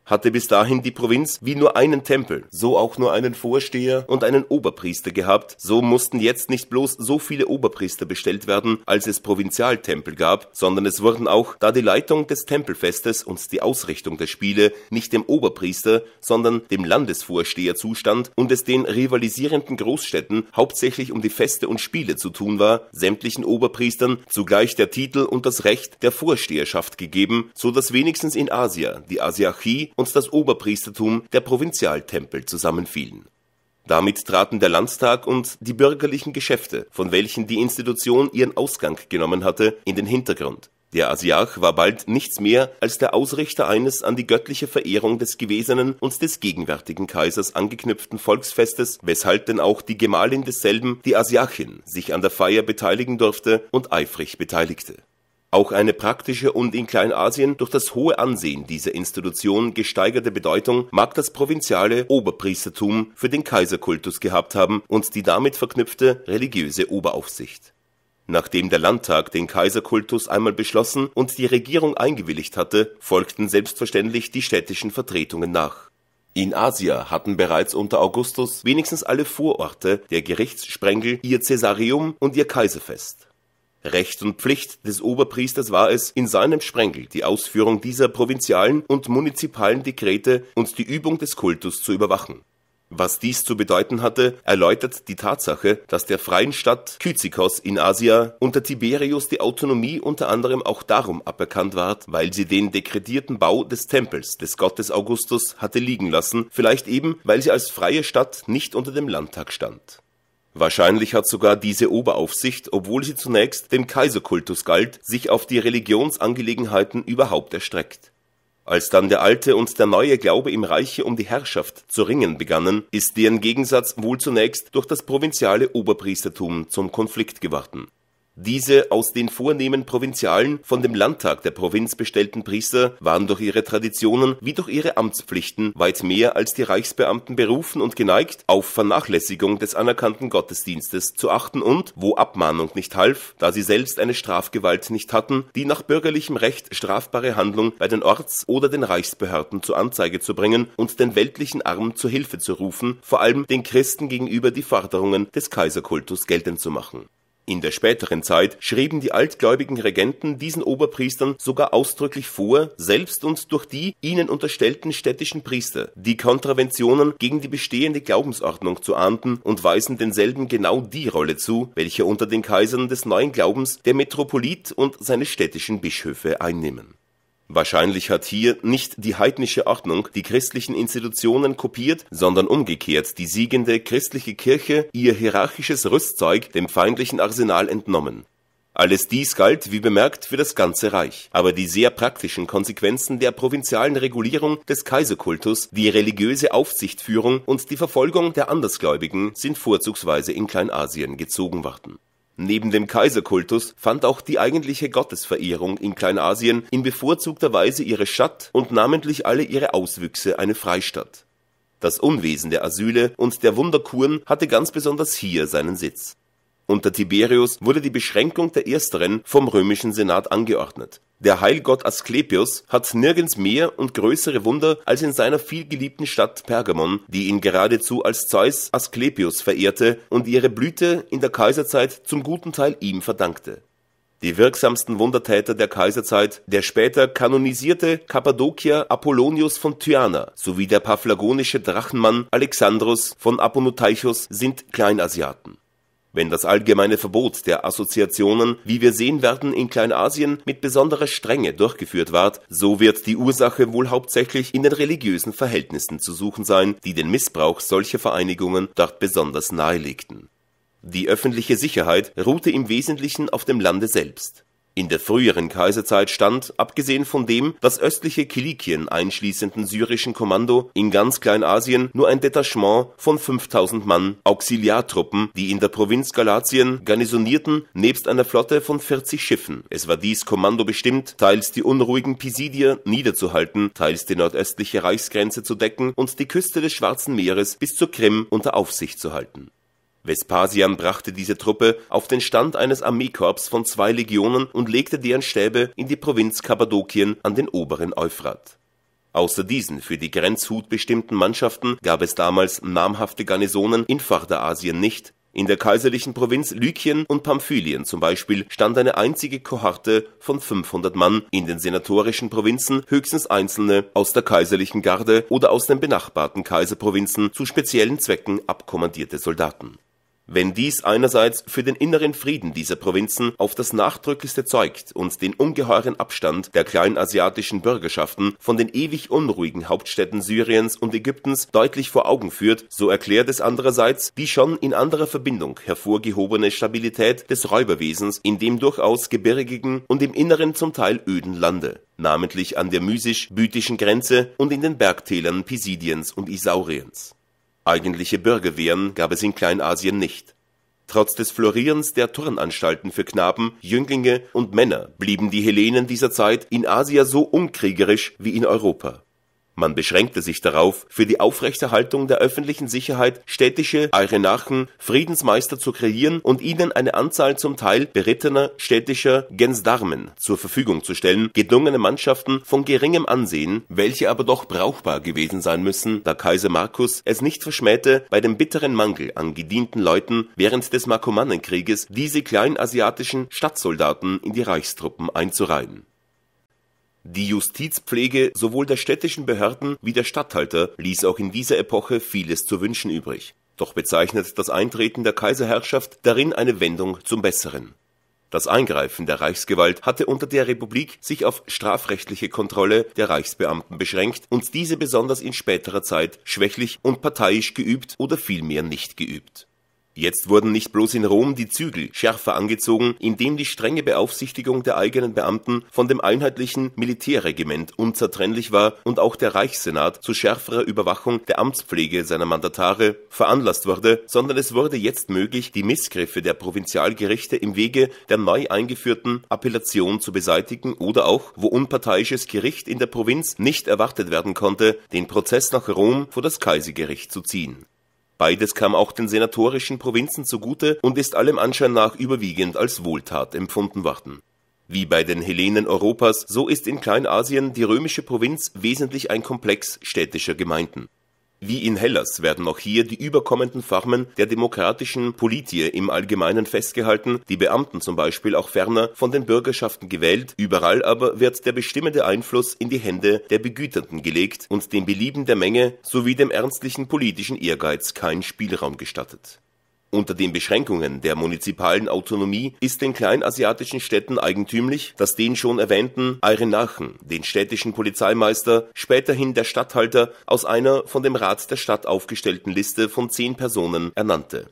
hatte bis dahin die Provinz wie nur einen Tempel, so auch nur einen Vorsteher und einen Oberpriester gehabt, so mussten jetzt nicht bloß so viele Oberpriester bestellt werden, als es Provinzialtempel gab, sondern es wurden auch, da die Leitung des Tempelfestes und die Ausrichtung der Spiele nicht dem Oberpriester, sondern dem Landesvorsteher zustand und es den rivalisierenden Großstädten hauptsächlich um die Feste und Spiele zu tun war, sämtlichen Oberpriestern zugleich der Titel und das Recht der Vorsteherschaft gegeben, so dass wenigstens in Asia die Asiarchie und das Oberpriestertum der Provinzialtempel zusammenfielen. Damit traten der Landtag und die bürgerlichen Geschäfte, von welchen die Institution ihren Ausgang genommen hatte, in den Hintergrund Der Asiarch war bald nichts mehr als der Ausrichter eines an die göttliche Verehrung des gewesenen und des gegenwärtigen Kaisers angeknüpften Volksfestes, weshalb denn auch die Gemahlin desselben, die Asiachin, sich an der Feier beteiligen durfte und eifrig beteiligte. Auch eine praktische und in Kleinasien durch das hohe Ansehen dieser Institution gesteigerte Bedeutung mag das provinziale Oberpriestertum für den Kaiserkultus gehabt haben und die damit verknüpfte religiöse Oberaufsicht Nachdem der Landtag den Kaiserkultus einmal beschlossen und die Regierung eingewilligt hatte, folgten selbstverständlich die städtischen Vertretungen nach. In Asia hatten bereits unter Augustus wenigstens alle Vororte der Gerichtssprengel ihr Caesarium und ihr Kaiserfest. Recht und Pflicht des Oberpriesters war es, in seinem Sprengel die Ausführung dieser provinzialen und munizipalen Dekrete und die Übung des Kultus zu überwachen was dies zu bedeuten hatte, erläutert die Tatsache, dass der freien Stadt Kyzikos in Asia unter Tiberius die Autonomie unter anderem auch darum aberkannt ward, weil sie den dekretierten Bau des Tempels des Gottes Augustus hatte liegen lassen, vielleicht eben, weil sie als freie Stadt nicht unter dem Landtag stand. Wahrscheinlich hat sogar diese Oberaufsicht, obwohl sie zunächst dem Kaiserkultus galt, sich auf die Religionsangelegenheiten überhaupt erstreckt. Als dann der alte und der neue Glaube im Reiche um die Herrschaft zu ringen begannen, ist deren Gegensatz wohl zunächst durch das provinziale Oberpriestertum zum Konflikt geworden diese aus den vornehmen Provinzialen von dem Landtag der Provinz bestellten Priester waren durch ihre Traditionen wie durch ihre Amtspflichten weit mehr als die Reichsbeamten berufen und geneigt, auf Vernachlässigung des anerkannten Gottesdienstes zu achten und, wo Abmahnung nicht half, da sie selbst eine Strafgewalt nicht hatten, die nach bürgerlichem Recht strafbare Handlung bei den Orts- oder den Reichsbehörden zur Anzeige zu bringen und den weltlichen Armen zu Hilfe zu rufen, vor allem den Christen gegenüber die Forderungen des Kaiserkultus geltend zu machen in der späteren Zeit schrieben die altgläubigen Regenten diesen Oberpriestern sogar ausdrücklich vor, selbst und durch die ihnen unterstellten städtischen Priester die Kontraventionen gegen die bestehende Glaubensordnung zu ahnden und weisen denselben genau die Rolle zu, welche unter den Kaisern des neuen Glaubens der Metropolit und seine städtischen Bischöfe einnehmen Wahrscheinlich hat hier nicht die heidnische Ordnung die christlichen Institutionen kopiert, sondern umgekehrt die siegende christliche Kirche ihr hierarchisches Rüstzeug dem feindlichen Arsenal entnommen. Alles dies galt, wie bemerkt, für das ganze Reich. Aber die sehr praktischen Konsequenzen der provinzialen Regulierung des Kaiserkultus, die religiöse Aufsichtführung und die Verfolgung der Andersgläubigen sind vorzugsweise in Kleinasien gezogen worden Neben dem Kaiserkultus fand auch die eigentliche Gottesverehrung in Kleinasien in bevorzugter Weise ihre Stadt und namentlich alle ihre Auswüchse eine Freistatt. Das Unwesen der Asyle und der Wunderkuren hatte ganz besonders hier seinen Sitz unter Tiberius wurde die Beschränkung der ersteren vom römischen Senat angeordnet. Der Heilgott Asklepios hat nirgends mehr und größere Wunder als in seiner vielgeliebten Stadt Pergamon, die ihn geradezu als Zeus Asklepios verehrte und ihre Blüte in der Kaiserzeit zum guten Teil ihm verdankte. Die wirksamsten Wundertäter der Kaiserzeit, der später kanonisierte Kappadokier Apollonius von Tyana sowie der paphlagonische Drachenmann Alexandros von Aponoteichos sind Kleinasiaten wenn das allgemeine Verbot der Assoziationen, wie wir sehen werden, in Kleinasien mit besonderer Strenge durchgeführt ward, so wird die Ursache wohl hauptsächlich in den religiösen Verhältnissen zu suchen sein, die den Missbrauch solcher Vereinigungen dort besonders nahelegten. Die öffentliche Sicherheit ruhte im Wesentlichen auf dem Lande selbst in der früheren Kaiserzeit stand, abgesehen von dem das östliche Kilikien einschließenden syrischen Kommando, in ganz Kleinasien nur ein Detachement von 5000 Mann Auxiliartruppen, die in der Provinz Galatien garnisonierten, nebst einer Flotte von 40 Schiffen. Es war dies Kommando bestimmt, teils die unruhigen Pisidier niederzuhalten, teils die nordöstliche Reichsgrenze zu decken und die Küste des Schwarzen Meeres bis zur Krim unter Aufsicht zu halten Vespasian brachte diese Truppe auf den Stand eines Armeekorps von zwei Legionen und legte deren Stäbe in die Provinz Kappadokien an den oberen Euphrat. Außer diesen für die Grenzhut bestimmten Mannschaften gab es damals namhafte Garnisonen in Vorderasien nicht, in der kaiserlichen Provinz Lykien und Pamphylien zum Beispiel stand eine einzige Kohorte von 500 Mann, in den senatorischen Provinzen höchstens einzelne aus der kaiserlichen Garde oder aus den benachbarten Kaiserprovinzen zu speziellen Zwecken abkommandierte Soldaten Wenn dies einerseits für den inneren Frieden dieser Provinzen auf das nachdrücklichste zeugt und den ungeheuren Abstand der kleinasiatischen Bürgerschaften von den ewig unruhigen Hauptstädten Syriens und Ägyptens deutlich vor Augen führt, so erklärt es andererseits die schon in anderer Verbindung hervorgehobene Stabilität des Räuberwesens in dem durchaus gebirgigen und im Inneren zum Teil öden Lande, namentlich an der mysisch-bütischen Grenze und in den Bergtälern Pisidiens und Isauriens Eigentliche Bürgerwehren gab es in Kleinasien nicht. Trotz des Florierens der Turnanstalten für Knaben, Jünglinge und Männer blieben die Hellenen dieser Zeit in Asia so unkriegerisch wie in Europa man beschränkte sich darauf, für die Aufrechterhaltung der öffentlichen Sicherheit städtische Eirenarchen, Friedensmeister zu kreieren und ihnen eine Anzahl zum Teil berittener städtischer Gensdarmen zur Verfügung zu stellen, gedungene Mannschaften von geringem Ansehen, welche aber doch brauchbar gewesen sein müssen, da Kaiser Markus es nicht verschmähte, bei dem bitteren Mangel an gedienten Leuten während des Markomannenkrieges diese kleinasiatischen Stadtsoldaten in die Reichstruppen einzureihen die Justizpflege sowohl der städtischen Behörden wie der Statthalter ließ auch in dieser Epoche vieles zu wünschen übrig. Doch bezeichnet das Eintreten der Kaiserherrschaft darin eine Wendung zum Besseren. Das Eingreifen der Reichsgewalt hatte unter der Republik sich auf strafrechtliche Kontrolle der Reichsbeamten beschränkt und diese besonders in späterer Zeit schwächlich und parteiisch geübt oder vielmehr nicht geübt Jetzt wurden nicht bloß in Rom die Zügel schärfer angezogen, indem die strenge Beaufsichtigung der eigenen Beamten von dem einheitlichen Militärregiment unzertrennlich war und auch der Reichssenat zu schärferer Überwachung der Amtspflege seiner Mandatare veranlasst wurde, sondern es wurde jetzt möglich, die Missgriffe der Provinzialgerichte im Wege der neu eingeführten Appellation zu beseitigen oder auch, wo unparteiisches Gericht in der Provinz nicht erwartet werden konnte, den Prozess nach Rom vor das Kaisergericht zu ziehen Beides kam auch den senatorischen Provinzen zugute und ist allem Anschein nach überwiegend als Wohltat empfunden worden. Wie bei den Hellenen Europas, so ist in Kleinasien die römische Provinz wesentlich ein Komplex städtischer Gemeinden wie in Hellas werden auch hier die überkommenden Formen der demokratischen Politie im Allgemeinen festgehalten, die Beamten zum Beispiel auch ferner von den Bürgerschaften gewählt, überall aber wird der bestimmende Einfluss in die Hände der Begüterten gelegt und dem Belieben der Menge sowie dem ernstlichen politischen Ehrgeiz kein Spielraum gestattet unter den Beschränkungen der munizipalen Autonomie ist den kleinasiatischen Städten eigentümlich, dass den schon erwähnten Eirenachen den städtischen Polizeimeister, späterhin der Statthalter, aus einer von dem Rat der Stadt aufgestellten Liste von zehn Personen ernannte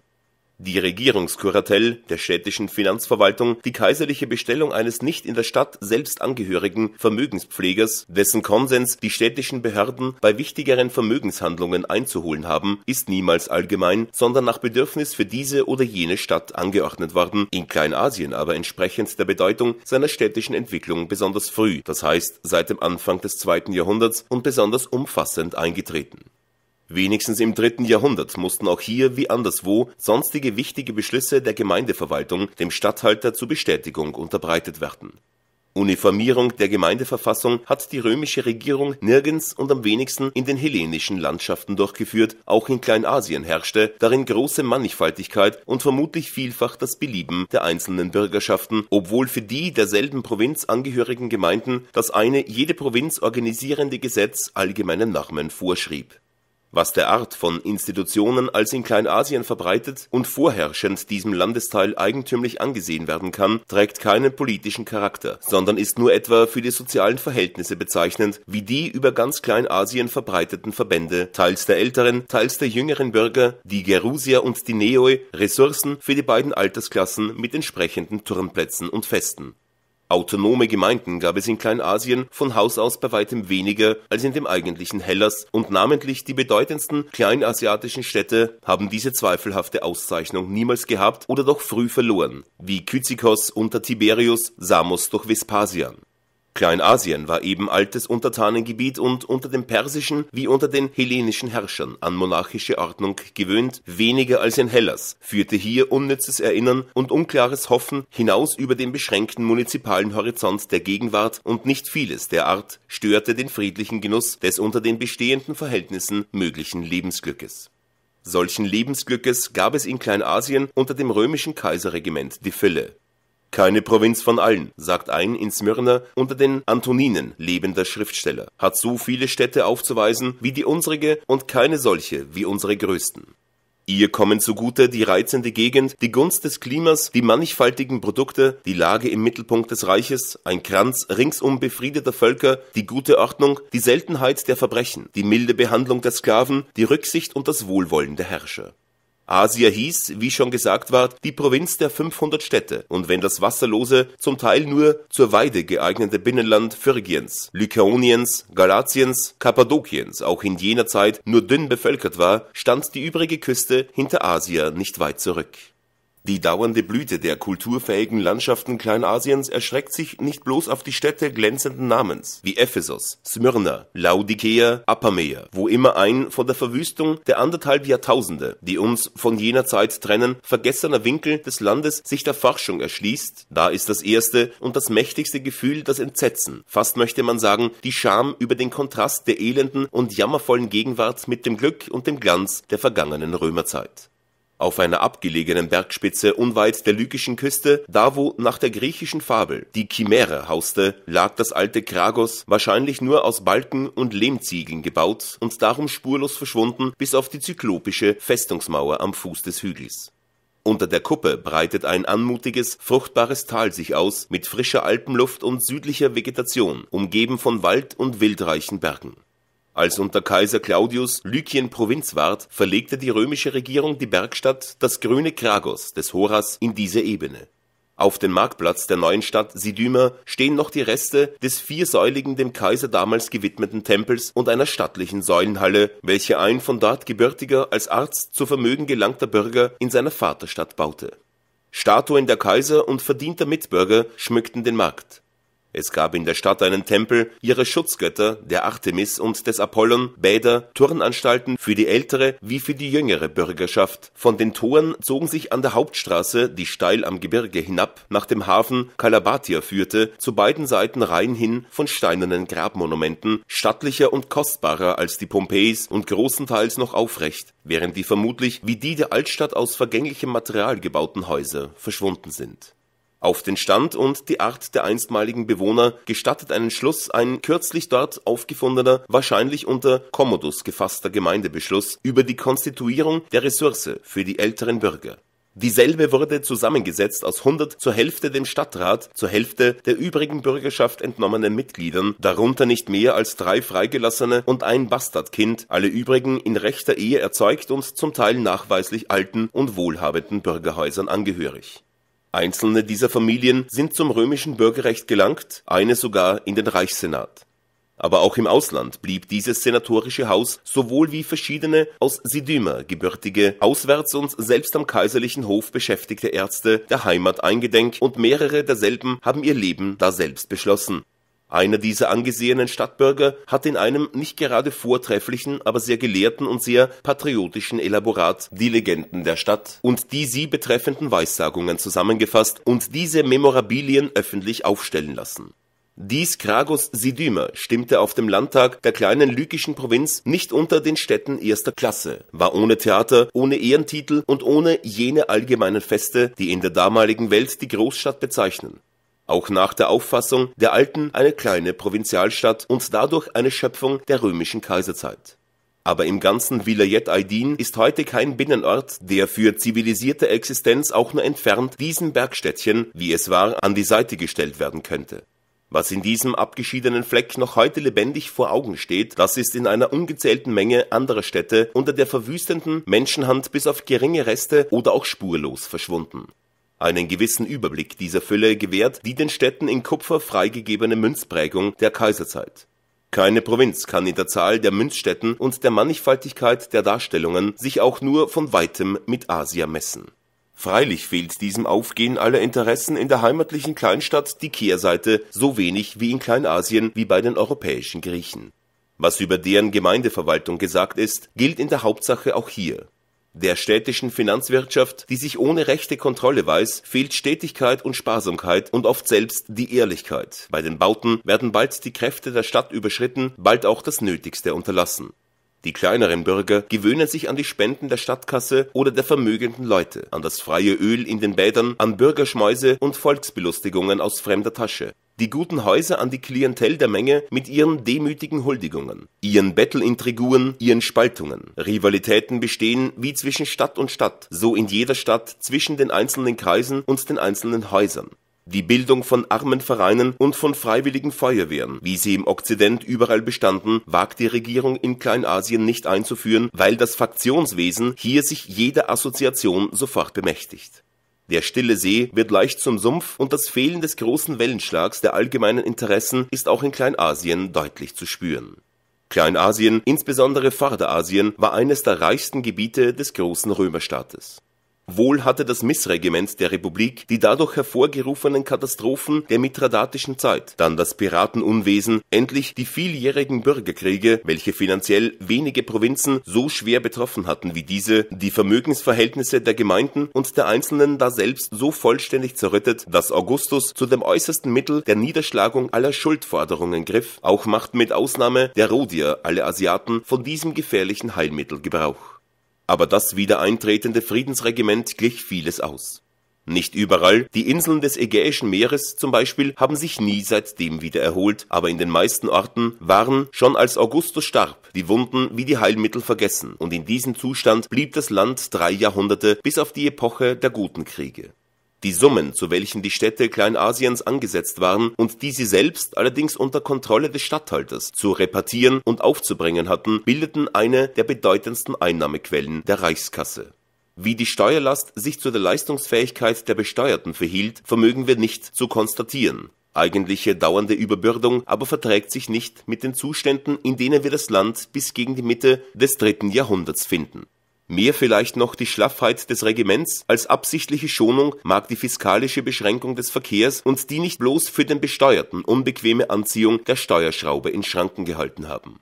die Regierungskuratel der städtischen Finanzverwaltung die kaiserliche Bestellung eines nicht in der Stadt selbst angehörigen Vermögenspflegers, dessen Konsens die städtischen Behörden bei wichtigeren Vermögenshandlungen einzuholen haben, ist niemals allgemein, sondern nach Bedürfnis für diese oder jene Stadt angeordnet worden, in Kleinasien aber entsprechend der Bedeutung seiner städtischen Entwicklung besonders früh, das heißt seit dem Anfang des zweiten Jahrhunderts und besonders umfassend eingetreten Wenigstens im dritten Jahrhundert mussten auch hier wie anderswo sonstige wichtige Beschlüsse der Gemeindeverwaltung dem Statthalter zur Bestätigung unterbreitet werden. Uniformierung der Gemeindeverfassung hat die römische Regierung nirgends und am wenigsten in den hellenischen Landschaften durchgeführt, auch in Kleinasien herrschte darin große Mannigfaltigkeit und vermutlich vielfach das Belieben der einzelnen Bürgerschaften, obwohl für die derselben Provinz angehörigen Gemeinden das eine jede Provinz organisierende Gesetz allgemeine Normen vorschrieb was der Art von Institutionen als in Kleinasien verbreitet und vorherrschend diesem Landesteil eigentümlich angesehen werden kann, trägt keinen politischen Charakter, sondern ist nur etwa für die sozialen Verhältnisse bezeichnend, wie die über ganz Kleinasien verbreiteten Verbände, teils der älteren, teils der jüngeren Bürger, die Gerusia und die Neoi, Ressourcen für die beiden Altersklassen mit entsprechenden Turnplätzen und Festen Autonome Gemeinden gab es in Kleinasien von Haus aus bei weitem weniger als in dem eigentlichen Hellas. Und namentlich die bedeutendsten kleinasiatischen Städte haben diese zweifelhafte Auszeichnung niemals gehabt oder doch früh verloren, wie Kyzikos unter Tiberius, Samos durch Vespasian Kleinasien war eben altes Untertanengebiet und unter den persischen wie unter den hellenischen Herrschern an monarchische Ordnung gewöhnt, weniger als in Hellas, führte hier unnützes Erinnern und unklares Hoffen hinaus über den beschränkten munizipalen Horizont der Gegenwart und nicht vieles der Art störte den friedlichen Genuss des unter den bestehenden Verhältnissen möglichen Lebensglückes. Solchen Lebensglückes gab es in Kleinasien unter dem römischen Kaiserregiment die Fülle keine Provinz von allen, sagt ein in Smyrna unter den Antoninen lebender Schriftsteller, hat so viele Städte aufzuweisen wie die unsrige und keine solche wie unsere größten. Ihr kommen zugute die reizende Gegend, die Gunst des Klimas, die mannigfaltigen Produkte, die Lage im Mittelpunkt des Reiches, ein Kranz ringsum befriedeter Völker, die gute Ordnung, die Seltenheit der Verbrechen, die milde Behandlung der Sklaven, die Rücksicht und das Wohlwollen der Herrscher. Asia hieß, wie schon gesagt ward, die Provinz der 500 Städte, und wenn das wasserlose, zum Teil nur zur Weide geeignete Binnenland Phrygiens, Lykaoniens, Galatiens, Kappadokiens auch in jener Zeit nur dünn bevölkert war, stand die übrige Küste hinter Asia nicht weit zurück die dauernde Blüte der kulturfähigen Landschaften Kleinasiens erschreckt sich nicht bloß auf die Städte glänzenden Namens, wie Ephesos, Smyrna, Laodikea, Apamea, wo immer ein von der Verwüstung der anderthalb Jahrtausende, die uns von jener Zeit trennen, vergessener Winkel des Landes sich der Forschung erschließt, da ist das erste und das mächtigste Gefühl das Entsetzen, fast möchte man sagen, die Scham über den Kontrast der elenden und jammervollen Gegenwart mit dem Glück und dem Glanz der vergangenen Römerzeit auf einer abgelegenen Bergspitze unweit der lykischen Küste, da wo nach der griechischen Fabel die Chimäre hauste, lag das alte Kragos, wahrscheinlich nur aus Balken und Lehmziegeln gebaut und darum spurlos verschwunden bis auf die zyklopische Festungsmauer am Fuß des Hügels. Unter der Kuppe breitet ein anmutiges, fruchtbares Tal sich aus, mit frischer Alpenluft und südlicher Vegetation, umgeben von Wald und wildreichen Bergen als unter Kaiser Claudius Lykien Provinz ward, verlegte die römische Regierung die Bergstadt, das grüne Kragos des Horas, in diese Ebene. Auf dem Marktplatz der neuen Stadt Sidyma stehen noch die Reste des viersäuligen dem Kaiser damals gewidmeten Tempels und einer stattlichen Säulenhalle, welche ein von dort gebürtiger als Arzt zu Vermögen gelangter Bürger in seiner Vaterstadt baute. Statuen der Kaiser und verdienter Mitbürger schmückten den Markt es gab in der Stadt einen Tempel, ihre Schutzgötter, der Artemis und des Apollon, Bäder, Turnanstalten für die ältere wie für die jüngere Bürgerschaft. Von den Toren zogen sich an der Hauptstraße, die steil am Gebirge hinab nach dem Hafen Kalabatia führte, zu beiden Seiten Reihen hin von steinernen Grabmonumenten, stattlicher und kostbarer als die Pompeis und großenteils noch aufrecht, während die vermutlich wie die der Altstadt aus vergänglichem Material gebauten Häuser verschwunden sind auf den Stand und die Art der einstmaligen Bewohner gestattet einen Schluss ein kürzlich dort aufgefundener, wahrscheinlich unter Commodus gefasster Gemeindebeschluss über die Konstituierung der Ressource für die älteren Bürger. Dieselbe wurde zusammengesetzt aus 100 zur Hälfte dem Stadtrat, zur Hälfte der übrigen Bürgerschaft entnommenen Mitgliedern, darunter nicht mehr als drei Freigelassene und ein Bastardkind, alle übrigen in rechter Ehe erzeugt und zum Teil nachweislich alten und wohlhabenden Bürgerhäusern angehörig Einzelne dieser Familien sind zum römischen Bürgerrecht gelangt, eine sogar in den Reichssenat. Aber auch im Ausland blieb dieses senatorische Haus sowohl wie verschiedene aus Sidyma gebürtige, auswärts und selbst am kaiserlichen Hof beschäftigte Ärzte der Heimat eingedenk und mehrere derselben haben ihr Leben daselbst beschlossen einer dieser angesehenen Stadtbürger hat in einem nicht gerade vortrefflichen, aber sehr gelehrten und sehr patriotischen Elaborat die Legenden der Stadt und die sie betreffenden Weissagungen zusammengefasst und diese Memorabilien öffentlich aufstellen lassen. Dies Kragos Sidyma stimmte auf dem Landtag der kleinen lykischen Provinz nicht unter den Städten erster Klasse, war ohne Theater, ohne Ehrentitel und ohne jene allgemeinen Feste, die in der damaligen Welt die Großstadt bezeichnen auch nach der Auffassung der Alten eine kleine Provinzialstadt und dadurch eine Schöpfung der römischen Kaiserzeit. Aber im ganzen Vilayet Aydin ist heute kein Binnenort, der für zivilisierte Existenz auch nur entfernt diesem Bergstädtchen, wie es war, an die Seite gestellt werden könnte. Was in diesem abgeschiedenen Fleck noch heute lebendig vor Augen steht, das ist in einer ungezählten Menge anderer Städte unter der verwüstenden Menschenhand bis auf geringe Reste oder auch spurlos verschwunden einen gewissen Überblick dieser Fülle gewährt die den Städten in Kupfer freigegebene Münzprägung der Kaiserzeit. Keine Provinz kann in der Zahl der Münzstätten und der Mannigfaltigkeit der Darstellungen sich auch nur von weitem mit Asia messen. Freilich fehlt diesem Aufgehen aller Interessen in der heimatlichen Kleinstadt die Kehrseite so wenig wie in Kleinasien wie bei den europäischen Griechen. Was über deren Gemeindeverwaltung gesagt ist, gilt in der Hauptsache auch hier der städtischen Finanzwirtschaft, die sich ohne rechte Kontrolle weiß, fehlt Stetigkeit und Sparsamkeit und oft selbst die Ehrlichkeit. Bei den Bauten werden bald die Kräfte der Stadt überschritten, bald auch das Nötigste unterlassen. Die kleineren Bürger gewöhnen sich an die Spenden der Stadtkasse oder der vermögenden Leute, an das freie Öl in den Bädern, an Bürgerschmäuse und Volksbelustigungen aus fremder Tasche. Die guten Häuser an die Klientel der Menge mit ihren demütigen Huldigungen, ihren Bettelintriguren, ihren Spaltungen. Rivalitäten bestehen wie zwischen Stadt und Stadt, so in jeder Stadt zwischen den einzelnen Kreisen und den einzelnen Häusern. Die Bildung von Armenvereinen und von freiwilligen Feuerwehren, wie sie im Okzident überall bestanden, wagt die Regierung in Kleinasien nicht einzuführen, weil das Faktionswesen hier sich jeder Assoziation sofort bemächtigt. Der Stille See wird leicht zum Sumpf und das Fehlen des großen Wellenschlags der allgemeinen Interessen ist auch in Kleinasien deutlich zu spüren. Kleinasien, insbesondere Vorderasien, war eines der reichsten Gebiete des großen Römerstaates Wohl hatte das Missregiment der Republik die dadurch hervorgerufenen Katastrophen der mithradatischen Zeit, dann das Piratenunwesen, endlich die vieljährigen Bürgerkriege, welche finanziell wenige Provinzen so schwer betroffen hatten wie diese, die Vermögensverhältnisse der Gemeinden und der Einzelnen daselbst so vollständig zerrüttet, dass Augustus zu dem äußersten Mittel der Niederschlagung aller Schuldforderungen griff, auch machten mit Ausnahme der Rhodier alle Asiaten von diesem gefährlichen Heilmittel Gebrauch aber das wiedereintretende Friedensregiment glich vieles aus. Nicht überall, die Inseln des Ägäischen Meeres zum Beispiel, haben sich nie seitdem wieder erholt, aber in den meisten Orten waren, schon als Augustus starb, die Wunden wie die Heilmittel vergessen, und in diesem Zustand blieb das Land drei Jahrhunderte bis auf die Epoche der guten Kriege die Summen, zu welchen die Städte Kleinasiens angesetzt waren und die sie selbst allerdings unter Kontrolle des Statthalters zu repartieren und aufzubringen hatten, bildeten eine der bedeutendsten Einnahmequellen der Reichskasse. Wie die Steuerlast sich zu der Leistungsfähigkeit der Besteuerten verhielt, vermögen wir nicht zu konstatieren. Eigentliche dauernde Überbürdung aber verträgt sich nicht mit den Zuständen, in denen wir das Land bis gegen die Mitte des dritten Jahrhunderts finden Mehr vielleicht noch die Schlaffheit des Regiments. Als absichtliche Schonung mag die fiskalische Beschränkung des Verkehrs und die nicht bloß für den Besteuerten unbequeme Anziehung der Steuerschraube in Schranken gehalten haben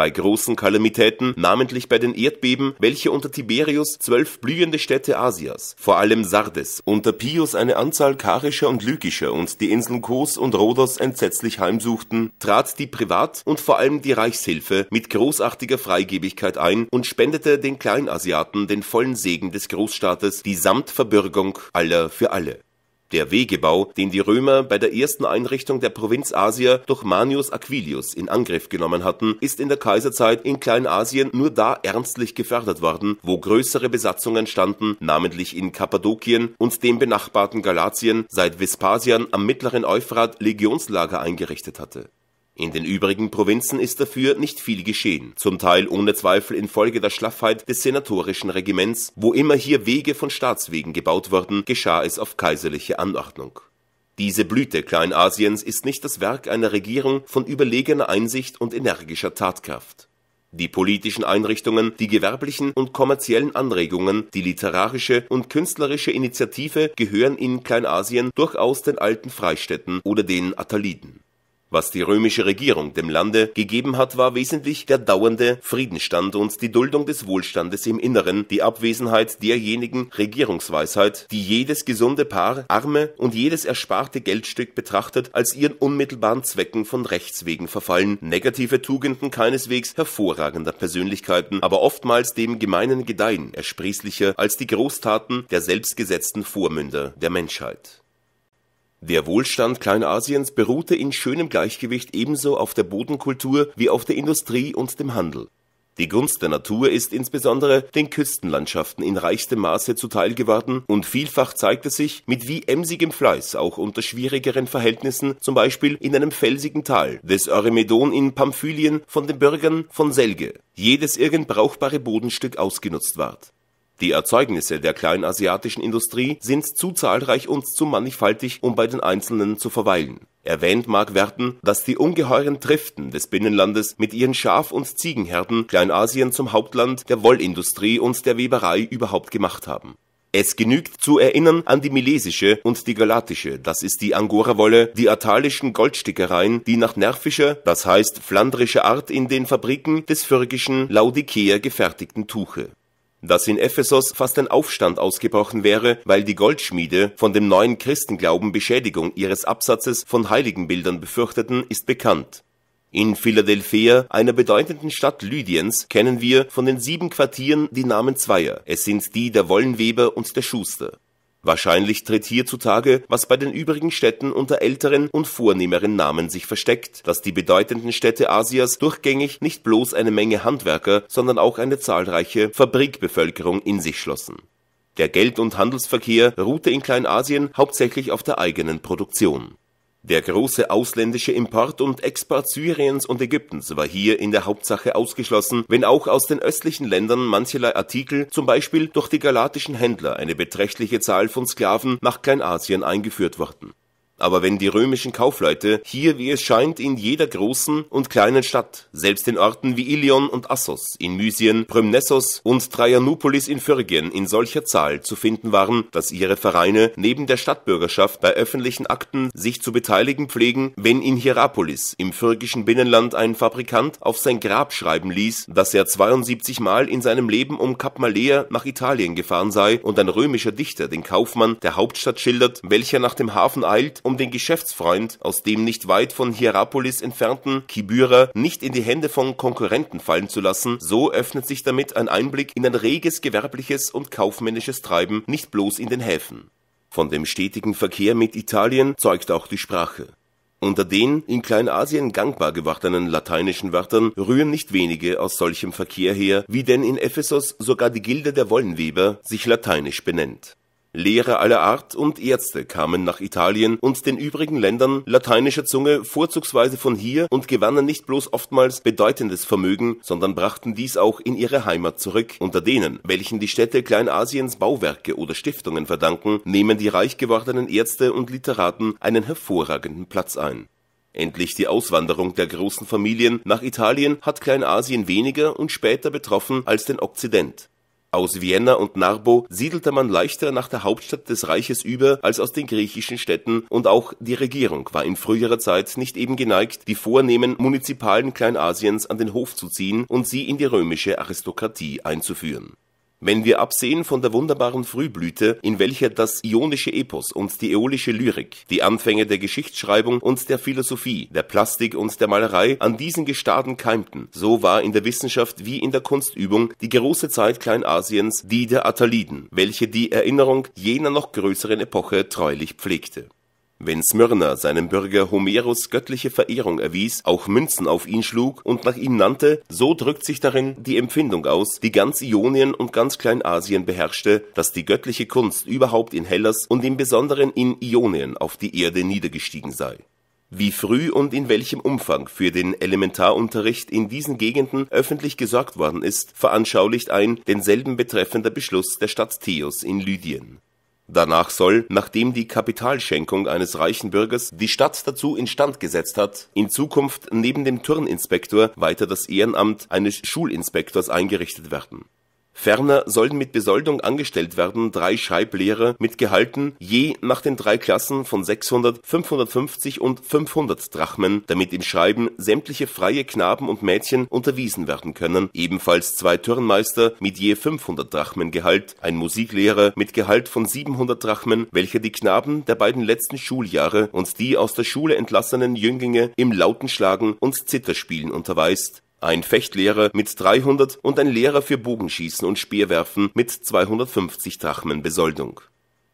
bei großen Kalamitäten, namentlich bei den Erdbeben, welche unter Tiberius zwölf blühende Städte Asias, vor allem Sardes, unter Pius eine Anzahl karischer und lykischer und die Inseln Kos und Rhodos entsetzlich heimsuchten, trat die Privat- und vor allem die Reichshilfe mit großartiger Freigebigkeit ein und spendete den Kleinasiaten den vollen Segen des Großstaates, die Samtverbürgung aller für alle der Wegebau, den die Römer bei der ersten Einrichtung der Provinz Asia durch Manius Aquilius in Angriff genommen hatten, ist in der Kaiserzeit in Kleinasien nur da ernstlich gefördert worden, wo größere Besatzungen standen, namentlich in Kappadokien und dem benachbarten Galatien, seit Vespasian am mittleren Euphrat Legionslager eingerichtet hatte in den übrigen Provinzen ist dafür nicht viel geschehen, zum Teil ohne Zweifel infolge der Schlaffheit des senatorischen Regiments, wo immer hier Wege von Staatswegen gebaut wurden, geschah es auf kaiserliche Anordnung. Diese Blüte Kleinasiens ist nicht das Werk einer Regierung von überlegener Einsicht und energischer Tatkraft. Die politischen Einrichtungen, die gewerblichen und kommerziellen Anregungen, die literarische und künstlerische Initiative gehören in Kleinasien durchaus den alten Freistädten oder den Attaliden was die römische Regierung dem Lande gegeben hat, war wesentlich der dauernde Friedensstand und die Duldung des Wohlstandes im Inneren, die Abwesenheit derjenigen Regierungsweisheit, die jedes gesunde Paar, Arme und jedes ersparte Geldstück betrachtet als ihren unmittelbaren Zwecken von Rechts wegen verfallen, negative Tugenden keineswegs hervorragender Persönlichkeiten, aber oftmals dem gemeinen Gedeihen ersprießlicher als die Großtaten der selbstgesetzten Vormünder der Menschheit der Wohlstand Kleinasiens beruhte in schönem Gleichgewicht ebenso auf der Bodenkultur wie auf der Industrie und dem Handel. Die Gunst der Natur ist insbesondere den Küstenlandschaften in reichstem Maße zuteil geworden und vielfach zeigte sich mit wie emsigem Fleiß auch unter schwierigeren Verhältnissen, zum Beispiel in einem felsigen Tal des Eurymedon in Pamphylien von den Bürgern von Selge, jedes irgend brauchbare Bodenstück ausgenutzt ward die Erzeugnisse der kleinasiatischen Industrie sind zu zahlreich und zu mannigfaltig, um bei den einzelnen zu verweilen. Erwähnt mag werden, dass die ungeheuren Triften des Binnenlandes mit ihren Schaf und Ziegenherden Kleinasien zum Hauptland der Wollindustrie und der Weberei überhaupt gemacht haben. Es genügt zu erinnern an die milesische und die galatische, das ist die Angorawolle, die atalischen Goldstickereien, die nach nervischer, das heißt flandrischer Art in den Fabriken des phrygischen Laodikea gefertigten Tuche dass in Ephesos fast ein Aufstand ausgebrochen wäre, weil die Goldschmiede von dem neuen Christenglauben Beschädigung ihres Absatzes von Heiligenbildern befürchteten, ist bekannt. In Philadelphia, einer bedeutenden Stadt Lydiens, kennen wir von den sieben Quartieren die Namen zweier. Es sind die der Wollenweber und der Schuster. Wahrscheinlich tritt hier zutage, was bei den übrigen Städten unter älteren und vornehmeren Namen sich versteckt, dass die bedeutenden Städte Asias durchgängig nicht bloß eine Menge Handwerker, sondern auch eine zahlreiche Fabrikbevölkerung in sich schlossen. Der Geld und Handelsverkehr ruhte in Kleinasien hauptsächlich auf der eigenen Produktion der große ausländische Import und Export Syriens und Ägyptens war hier in der Hauptsache ausgeschlossen, wenn auch aus den östlichen Ländern mancherlei Artikel, zum Beispiel durch die galatischen Händler, eine beträchtliche Zahl von Sklaven nach Kleinasien eingeführt wurden aber wenn die römischen Kaufleute hier, wie es scheint, in jeder großen und kleinen Stadt, selbst in Orten wie Ilion und Assos, in Mysien, Prymnessos und Traianopolis in Phrygien in solcher Zahl zu finden waren, dass ihre Vereine neben der Stadtbürgerschaft bei öffentlichen Akten sich zu beteiligen pflegen, wenn in Hierapolis im phyrgischen Binnenland ein Fabrikant auf sein Grab schreiben ließ, dass er 72 Mal in seinem Leben um Kap Malea nach Italien gefahren sei und ein römischer Dichter den Kaufmann der Hauptstadt schildert, welcher nach dem Hafen eilt, um den Geschäftsfreund aus dem nicht weit von Hierapolis entfernten Kibyra nicht in die Hände von Konkurrenten fallen zu lassen, so öffnet sich damit ein Einblick in ein reges gewerbliches und kaufmännisches Treiben nicht bloß in den Häfen. Von dem stetigen Verkehr mit Italien zeugt auch die Sprache. Unter den in Kleinasien gangbar gewordenen lateinischen Wörtern rühren nicht wenige aus solchem Verkehr her, wie denn in Ephesos sogar die Gilde der Wollenweber sich lateinisch benennt Lehrer aller Art und Ärzte kamen nach Italien und den übrigen Ländern lateinischer Zunge vorzugsweise von hier und gewannen nicht bloß oftmals bedeutendes Vermögen, sondern brachten dies auch in ihre Heimat zurück. Unter denen, welchen die Städte Kleinasiens Bauwerke oder Stiftungen verdanken, nehmen die reich gewordenen Ärzte und Literaten einen hervorragenden Platz ein. Endlich die Auswanderung der großen Familien nach Italien hat Kleinasien weniger und später betroffen als den Okzident aus Vienna und Narbo siedelte man leichter nach der Hauptstadt des Reiches über als aus den griechischen Städten, und auch die Regierung war in früherer Zeit nicht eben geneigt, die vornehmen Munizipalen Kleinasiens an den Hof zu ziehen und sie in die römische Aristokratie einzuführen wenn wir absehen von der wunderbaren Frühblüte, in welcher das ionische Epos und die äolische Lyrik, die Anfänge der Geschichtsschreibung und der Philosophie, der Plastik und der Malerei an diesen Gestaden keimten, so war in der Wissenschaft wie in der Kunstübung die große Zeit Kleinasiens die der Attaliden, welche die Erinnerung jener noch größeren Epoche treulich pflegte wenn Smyrna seinem Bürger Homerus göttliche Verehrung erwies, auch Münzen auf ihn schlug und nach ihm nannte, so drückt sich darin die Empfindung aus, die ganz Ionien und ganz Kleinasien beherrschte, dass die göttliche Kunst überhaupt in Hellas und im Besonderen in Ionien auf die Erde niedergestiegen sei. Wie früh und in welchem Umfang für den Elementarunterricht in diesen Gegenden öffentlich gesorgt worden ist, veranschaulicht ein denselben betreffender Beschluss der Stadt Theos in Lydien Danach soll, nachdem die Kapitalschenkung eines reichen Bürgers die Stadt dazu instand gesetzt hat, in Zukunft neben dem Turninspektor weiter das Ehrenamt eines Schulinspektors eingerichtet werden Ferner sollen mit Besoldung angestellt werden drei Schreiblehrer mit Gehalten je nach den drei Klassen von 600, 550 und 500 Drachmen, damit im Schreiben sämtliche freie Knaben und Mädchen unterwiesen werden können, ebenfalls zwei Turnmeister mit je 500 Drachmen Gehalt, ein Musiklehrer mit Gehalt von 700 Drachmen, welcher die Knaben der beiden letzten Schuljahre und die aus der Schule entlassenen Jünglinge im Lautenschlagen und Zitherspielen unterweist ein Fechtlehrer mit 300 und ein Lehrer für Bogenschießen und Speerwerfen mit 250 Drachmen Besoldung.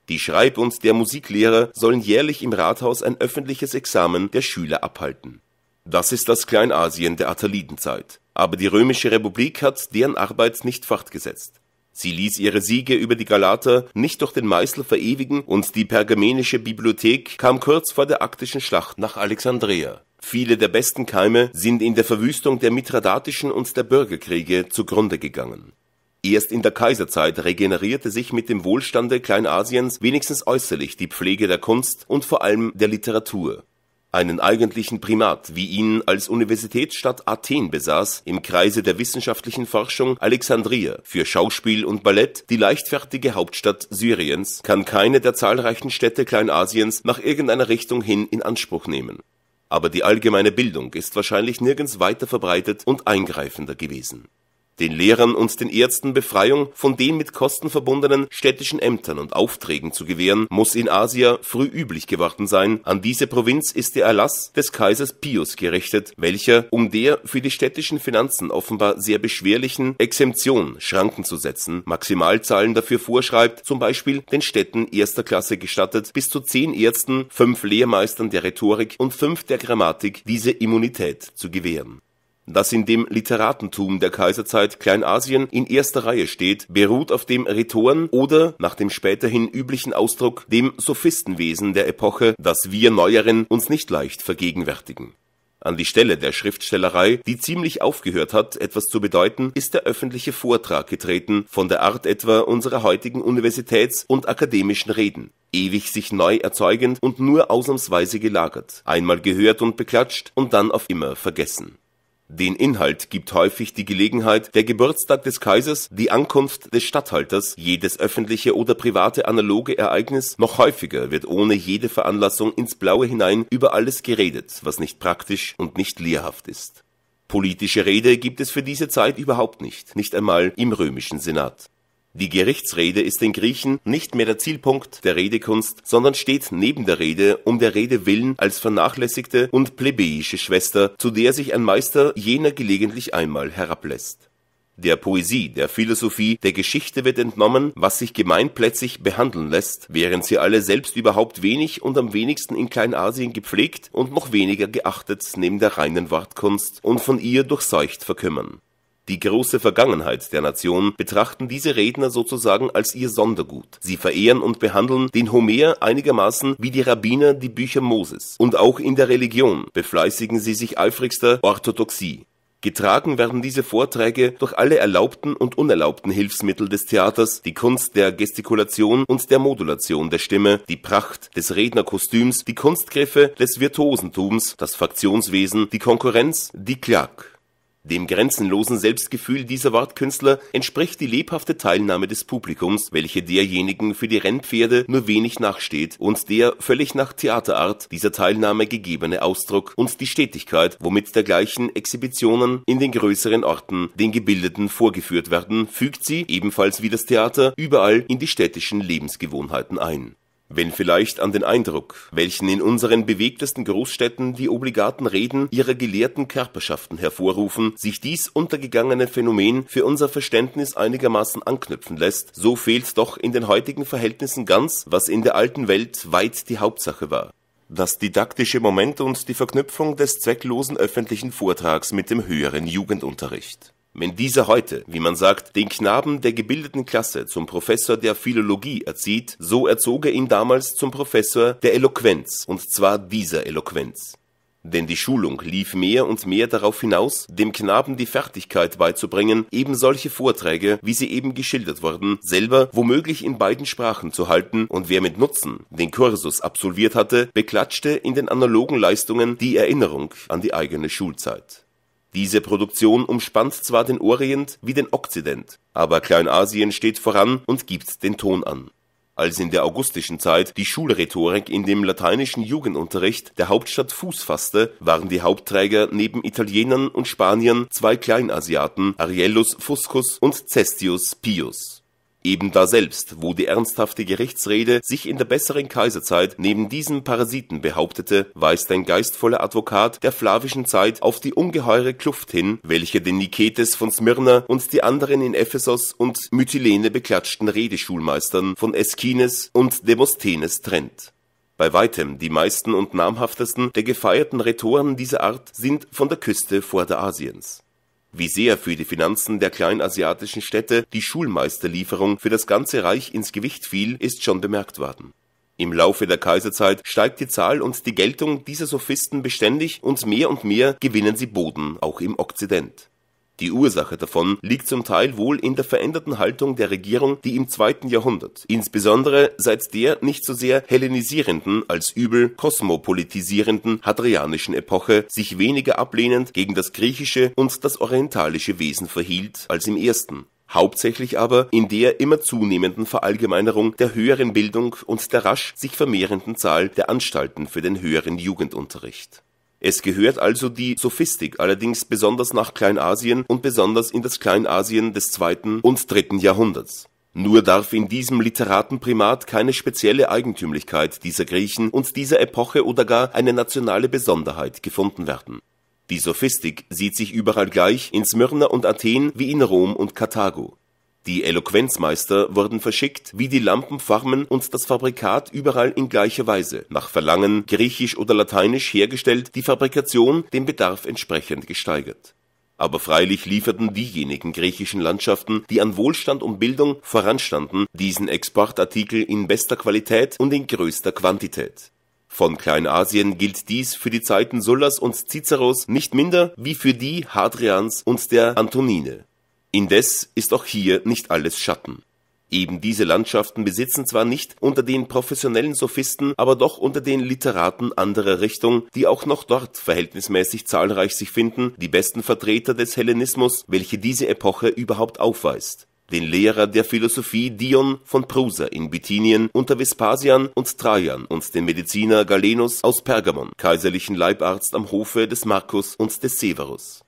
Die Schreib und der Musiklehrer sollen jährlich im Rathaus ein öffentliches Examen der Schüler abhalten. Das ist das Kleinasien der Attalidenzeit. Aber die römische Republik hat deren Arbeit nicht fortgesetzt. Sie ließ ihre Siege über die Galater nicht durch den Meißel verewigen und die pergamenische Bibliothek kam kurz vor der aktischen Schlacht nach Alexandria. Viele der besten Keime sind in der Verwüstung der Mithradatischen und der Bürgerkriege zugrunde gegangen. Erst in der Kaiserzeit regenerierte sich mit dem Wohlstande Kleinasiens wenigstens äußerlich die Pflege der Kunst und vor allem der Literatur. Einen eigentlichen Primat, wie ihn als Universitätsstadt Athen besaß, im Kreise der wissenschaftlichen Forschung Alexandria für Schauspiel und Ballett, die leichtfertige Hauptstadt Syriens, kann keine der zahlreichen Städte Kleinasiens nach irgendeiner Richtung hin in Anspruch nehmen aber die allgemeine Bildung ist wahrscheinlich nirgends weiter verbreitet und eingreifender gewesen. Den Lehrern und den Ärzten Befreiung von den mit Kosten verbundenen städtischen Ämtern und Aufträgen zu gewähren, muss in Asia früh üblich geworden sein. An diese Provinz ist der Erlass des Kaisers Pius gerichtet, welcher, um der für die städtischen Finanzen offenbar sehr beschwerlichen Exemption Schranken zu setzen, Maximalzahlen dafür vorschreibt, zum Beispiel den Städten erster Klasse gestattet, bis zu zehn Ärzten, fünf Lehrmeistern der Rhetorik und fünf der Grammatik diese Immunität zu gewähren das in dem Literatentum der Kaiserzeit Kleinasien in erster Reihe steht, beruht auf dem Rhetoren oder, nach dem späterhin üblichen Ausdruck, dem Sophistenwesen der Epoche, das wir Neueren uns nicht leicht vergegenwärtigen. An die Stelle der Schriftstellerei, die ziemlich aufgehört hat, etwas zu bedeuten, ist der öffentliche Vortrag getreten, von der Art etwa unserer heutigen Universitäts- und akademischen Reden, ewig sich neu erzeugend und nur ausnahmsweise gelagert, einmal gehört und beklatscht und dann auf immer vergessen. Den Inhalt gibt häufig die Gelegenheit, der Geburtstag des Kaisers, die Ankunft des Statthalters, jedes öffentliche oder private analoge Ereignis, noch häufiger wird ohne jede Veranlassung ins Blaue hinein über alles geredet, was nicht praktisch und nicht lehrhaft ist. Politische Rede gibt es für diese Zeit überhaupt nicht, nicht einmal im römischen Senat. Die Gerichtsrede ist den Griechen nicht mehr der Zielpunkt der Redekunst, sondern steht neben der Rede um der Rede willen als vernachlässigte und plebejische Schwester, zu der sich ein Meister jener gelegentlich einmal herablässt. Der Poesie, der Philosophie, der Geschichte wird entnommen, was sich gemeinplätzig behandeln lässt, während sie alle selbst überhaupt wenig und am wenigsten in Kleinasien gepflegt und noch weniger geachtet neben der reinen Wortkunst und von ihr durchseucht verkümmern. Die große Vergangenheit der Nation betrachten diese Redner sozusagen als ihr Sondergut. Sie verehren und behandeln den Homer einigermaßen wie die Rabbiner die Bücher Moses. Und auch in der Religion befleißigen sie sich eifrigster Orthodoxie. Getragen werden diese Vorträge durch alle erlaubten und unerlaubten Hilfsmittel des Theaters, die Kunst der Gestikulation und der Modulation der Stimme, die Pracht des Rednerkostüms, die Kunstgriffe des Virtuosentums, das Faktionswesen, die Konkurrenz, die Klag. Dem grenzenlosen Selbstgefühl dieser Wortkünstler entspricht die lebhafte Teilnahme des Publikums, welche derjenigen für die Rennpferde nur wenig nachsteht und der völlig nach Theaterart dieser Teilnahme gegebene Ausdruck und die Stetigkeit, womit dergleichen Exhibitionen in den größeren Orten den Gebildeten vorgeführt werden, fügt sie, ebenfalls wie das Theater, überall in die städtischen Lebensgewohnheiten ein wenn vielleicht an den Eindruck, welchen in unseren bewegtesten Großstädten die obligaten Reden ihrer gelehrten Körperschaften hervorrufen, sich dies untergegangene Phänomen für unser Verständnis einigermaßen anknüpfen lässt, so fehlt doch in den heutigen Verhältnissen ganz, was in der alten Welt weit die Hauptsache war. Das didaktische Moment und die Verknüpfung des zwecklosen öffentlichen Vortrags mit dem höheren Jugendunterricht. Wenn dieser heute, wie man sagt, den Knaben der gebildeten Klasse zum Professor der Philologie erzieht, so erzog er ihn damals zum Professor der Eloquenz, und zwar dieser Eloquenz. Denn die Schulung lief mehr und mehr darauf hinaus, dem Knaben die Fertigkeit beizubringen, eben solche Vorträge, wie sie eben geschildert wurden, selber womöglich in beiden Sprachen zu halten, und wer mit Nutzen den Kursus absolviert hatte, beklatschte in den analogen Leistungen die Erinnerung an die eigene Schulzeit. Diese Produktion umspannt zwar den Orient wie den Okzident, aber Kleinasien steht voran und gibt den Ton an. Als in der augustischen Zeit die Schulrhetorik in dem lateinischen Jugendunterricht der Hauptstadt Fuß fasste, waren die Hauptträger neben Italienern und Spaniern zwei Kleinasiaten, Ariellus Fuscus und Cestius Pius Eben da selbst, wo die ernsthafte Gerichtsrede sich in der besseren Kaiserzeit neben diesem Parasiten behauptete, weist ein geistvoller Advokat der flavischen Zeit auf die ungeheure Kluft hin, welche den Niketes von Smyrna und die anderen in Ephesos und Mytilene beklatschten Redeschulmeistern von Äschines und Demosthenes trennt. Bei weitem die meisten und namhaftesten der gefeierten Rhetoren dieser Art sind von der Küste Vorderasiens wie sehr für die Finanzen der kleinasiatischen Städte die Schulmeisterlieferung für das ganze Reich ins Gewicht fiel, ist schon bemerkt worden. Im Laufe der Kaiserzeit steigt die Zahl und die Geltung dieser Sophisten beständig und mehr und mehr gewinnen sie Boden, auch im Okzident die Ursache davon liegt zum Teil wohl in der veränderten Haltung der Regierung, die im zweiten Jahrhundert, insbesondere seit der nicht so sehr hellenisierenden als übel kosmopolitisierenden hadrianischen Epoche, sich weniger ablehnend gegen das griechische und das orientalische Wesen verhielt als im ersten. Hauptsächlich aber in der immer zunehmenden Verallgemeinerung der höheren Bildung und der rasch sich vermehrenden Zahl der Anstalten für den höheren Jugendunterricht Es gehört also die Sophistik allerdings besonders nach Kleinasien und besonders in das Kleinasien des zweiten und dritten Jahrhunderts. Nur darf in diesem Literatenprimat keine spezielle Eigentümlichkeit dieser Griechen und dieser Epoche oder gar eine nationale Besonderheit gefunden werden. Die Sophistik sieht sich überall gleich, in Smyrna und Athen wie in Rom und Karthago. Die Eloquenzmeister wurden verschickt, wie die Lampenformen und das Fabrikat überall in gleicher Weise, nach Verlangen, griechisch oder lateinisch hergestellt, die Fabrikation dem Bedarf entsprechend gesteigert. Aber freilich lieferten diejenigen griechischen Landschaften, die an Wohlstand und Bildung voranstanden, diesen Exportartikel in bester Qualität und in größter Quantität. Von Kleinasien gilt dies für die Zeiten Sullas und Ciceros nicht minder wie für die Hadrians und der Antonine Indes ist auch hier nicht alles Schatten. Eben diese Landschaften besitzen zwar nicht unter den professionellen Sophisten, aber doch unter den Literaten anderer Richtung, die auch noch dort verhältnismäßig zahlreich sich finden, die besten Vertreter des Hellenismus, welche diese Epoche überhaupt aufweist. Den Lehrer der Philosophie Dion von Prusa in Bithynien unter Vespasian und Trajan und den Mediziner Galenus aus Pergamon, kaiserlichen Leibarzt am Hofe des Marcus und des Severus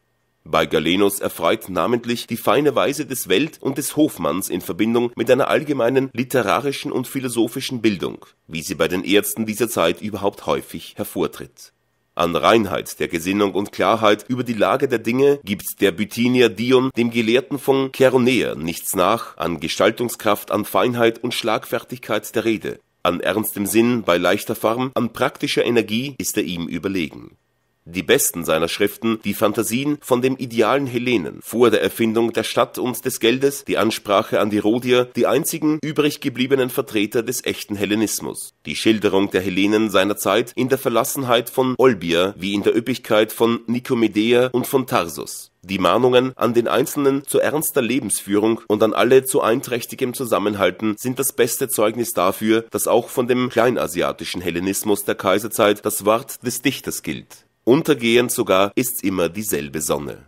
bei Galenus erfreut namentlich die feine Weise des Welt und des Hofmanns in Verbindung mit einer allgemeinen literarischen und philosophischen Bildung, wie sie bei den Ärzten dieser Zeit überhaupt häufig hervortritt. An Reinheit der Gesinnung und Klarheit über die Lage der Dinge gibt der Bithynier Dion dem Gelehrten von Cheronea nichts nach, an Gestaltungskraft, an Feinheit und Schlagfertigkeit der Rede, an ernstem Sinn bei leichter Form, an praktischer Energie ist er ihm überlegen die besten seiner Schriften die Phantasien von dem idealen Hellenen vor der Erfindung der Stadt und des Geldes, die Ansprache an die Rhodier, die einzigen übrig gebliebenen Vertreter des echten Hellenismus, die Schilderung der Hellenen seiner Zeit in der Verlassenheit von Olbia wie in der Üppigkeit von Nikomedea und von Tarsus, die Mahnungen an den Einzelnen zu ernster Lebensführung und an alle zu einträchtigem Zusammenhalten sind das beste Zeugnis dafür, dass auch von dem kleinasiatischen Hellenismus der Kaiserzeit das Wort des Dichters gilt Untergehend sogar ist's immer dieselbe Sonne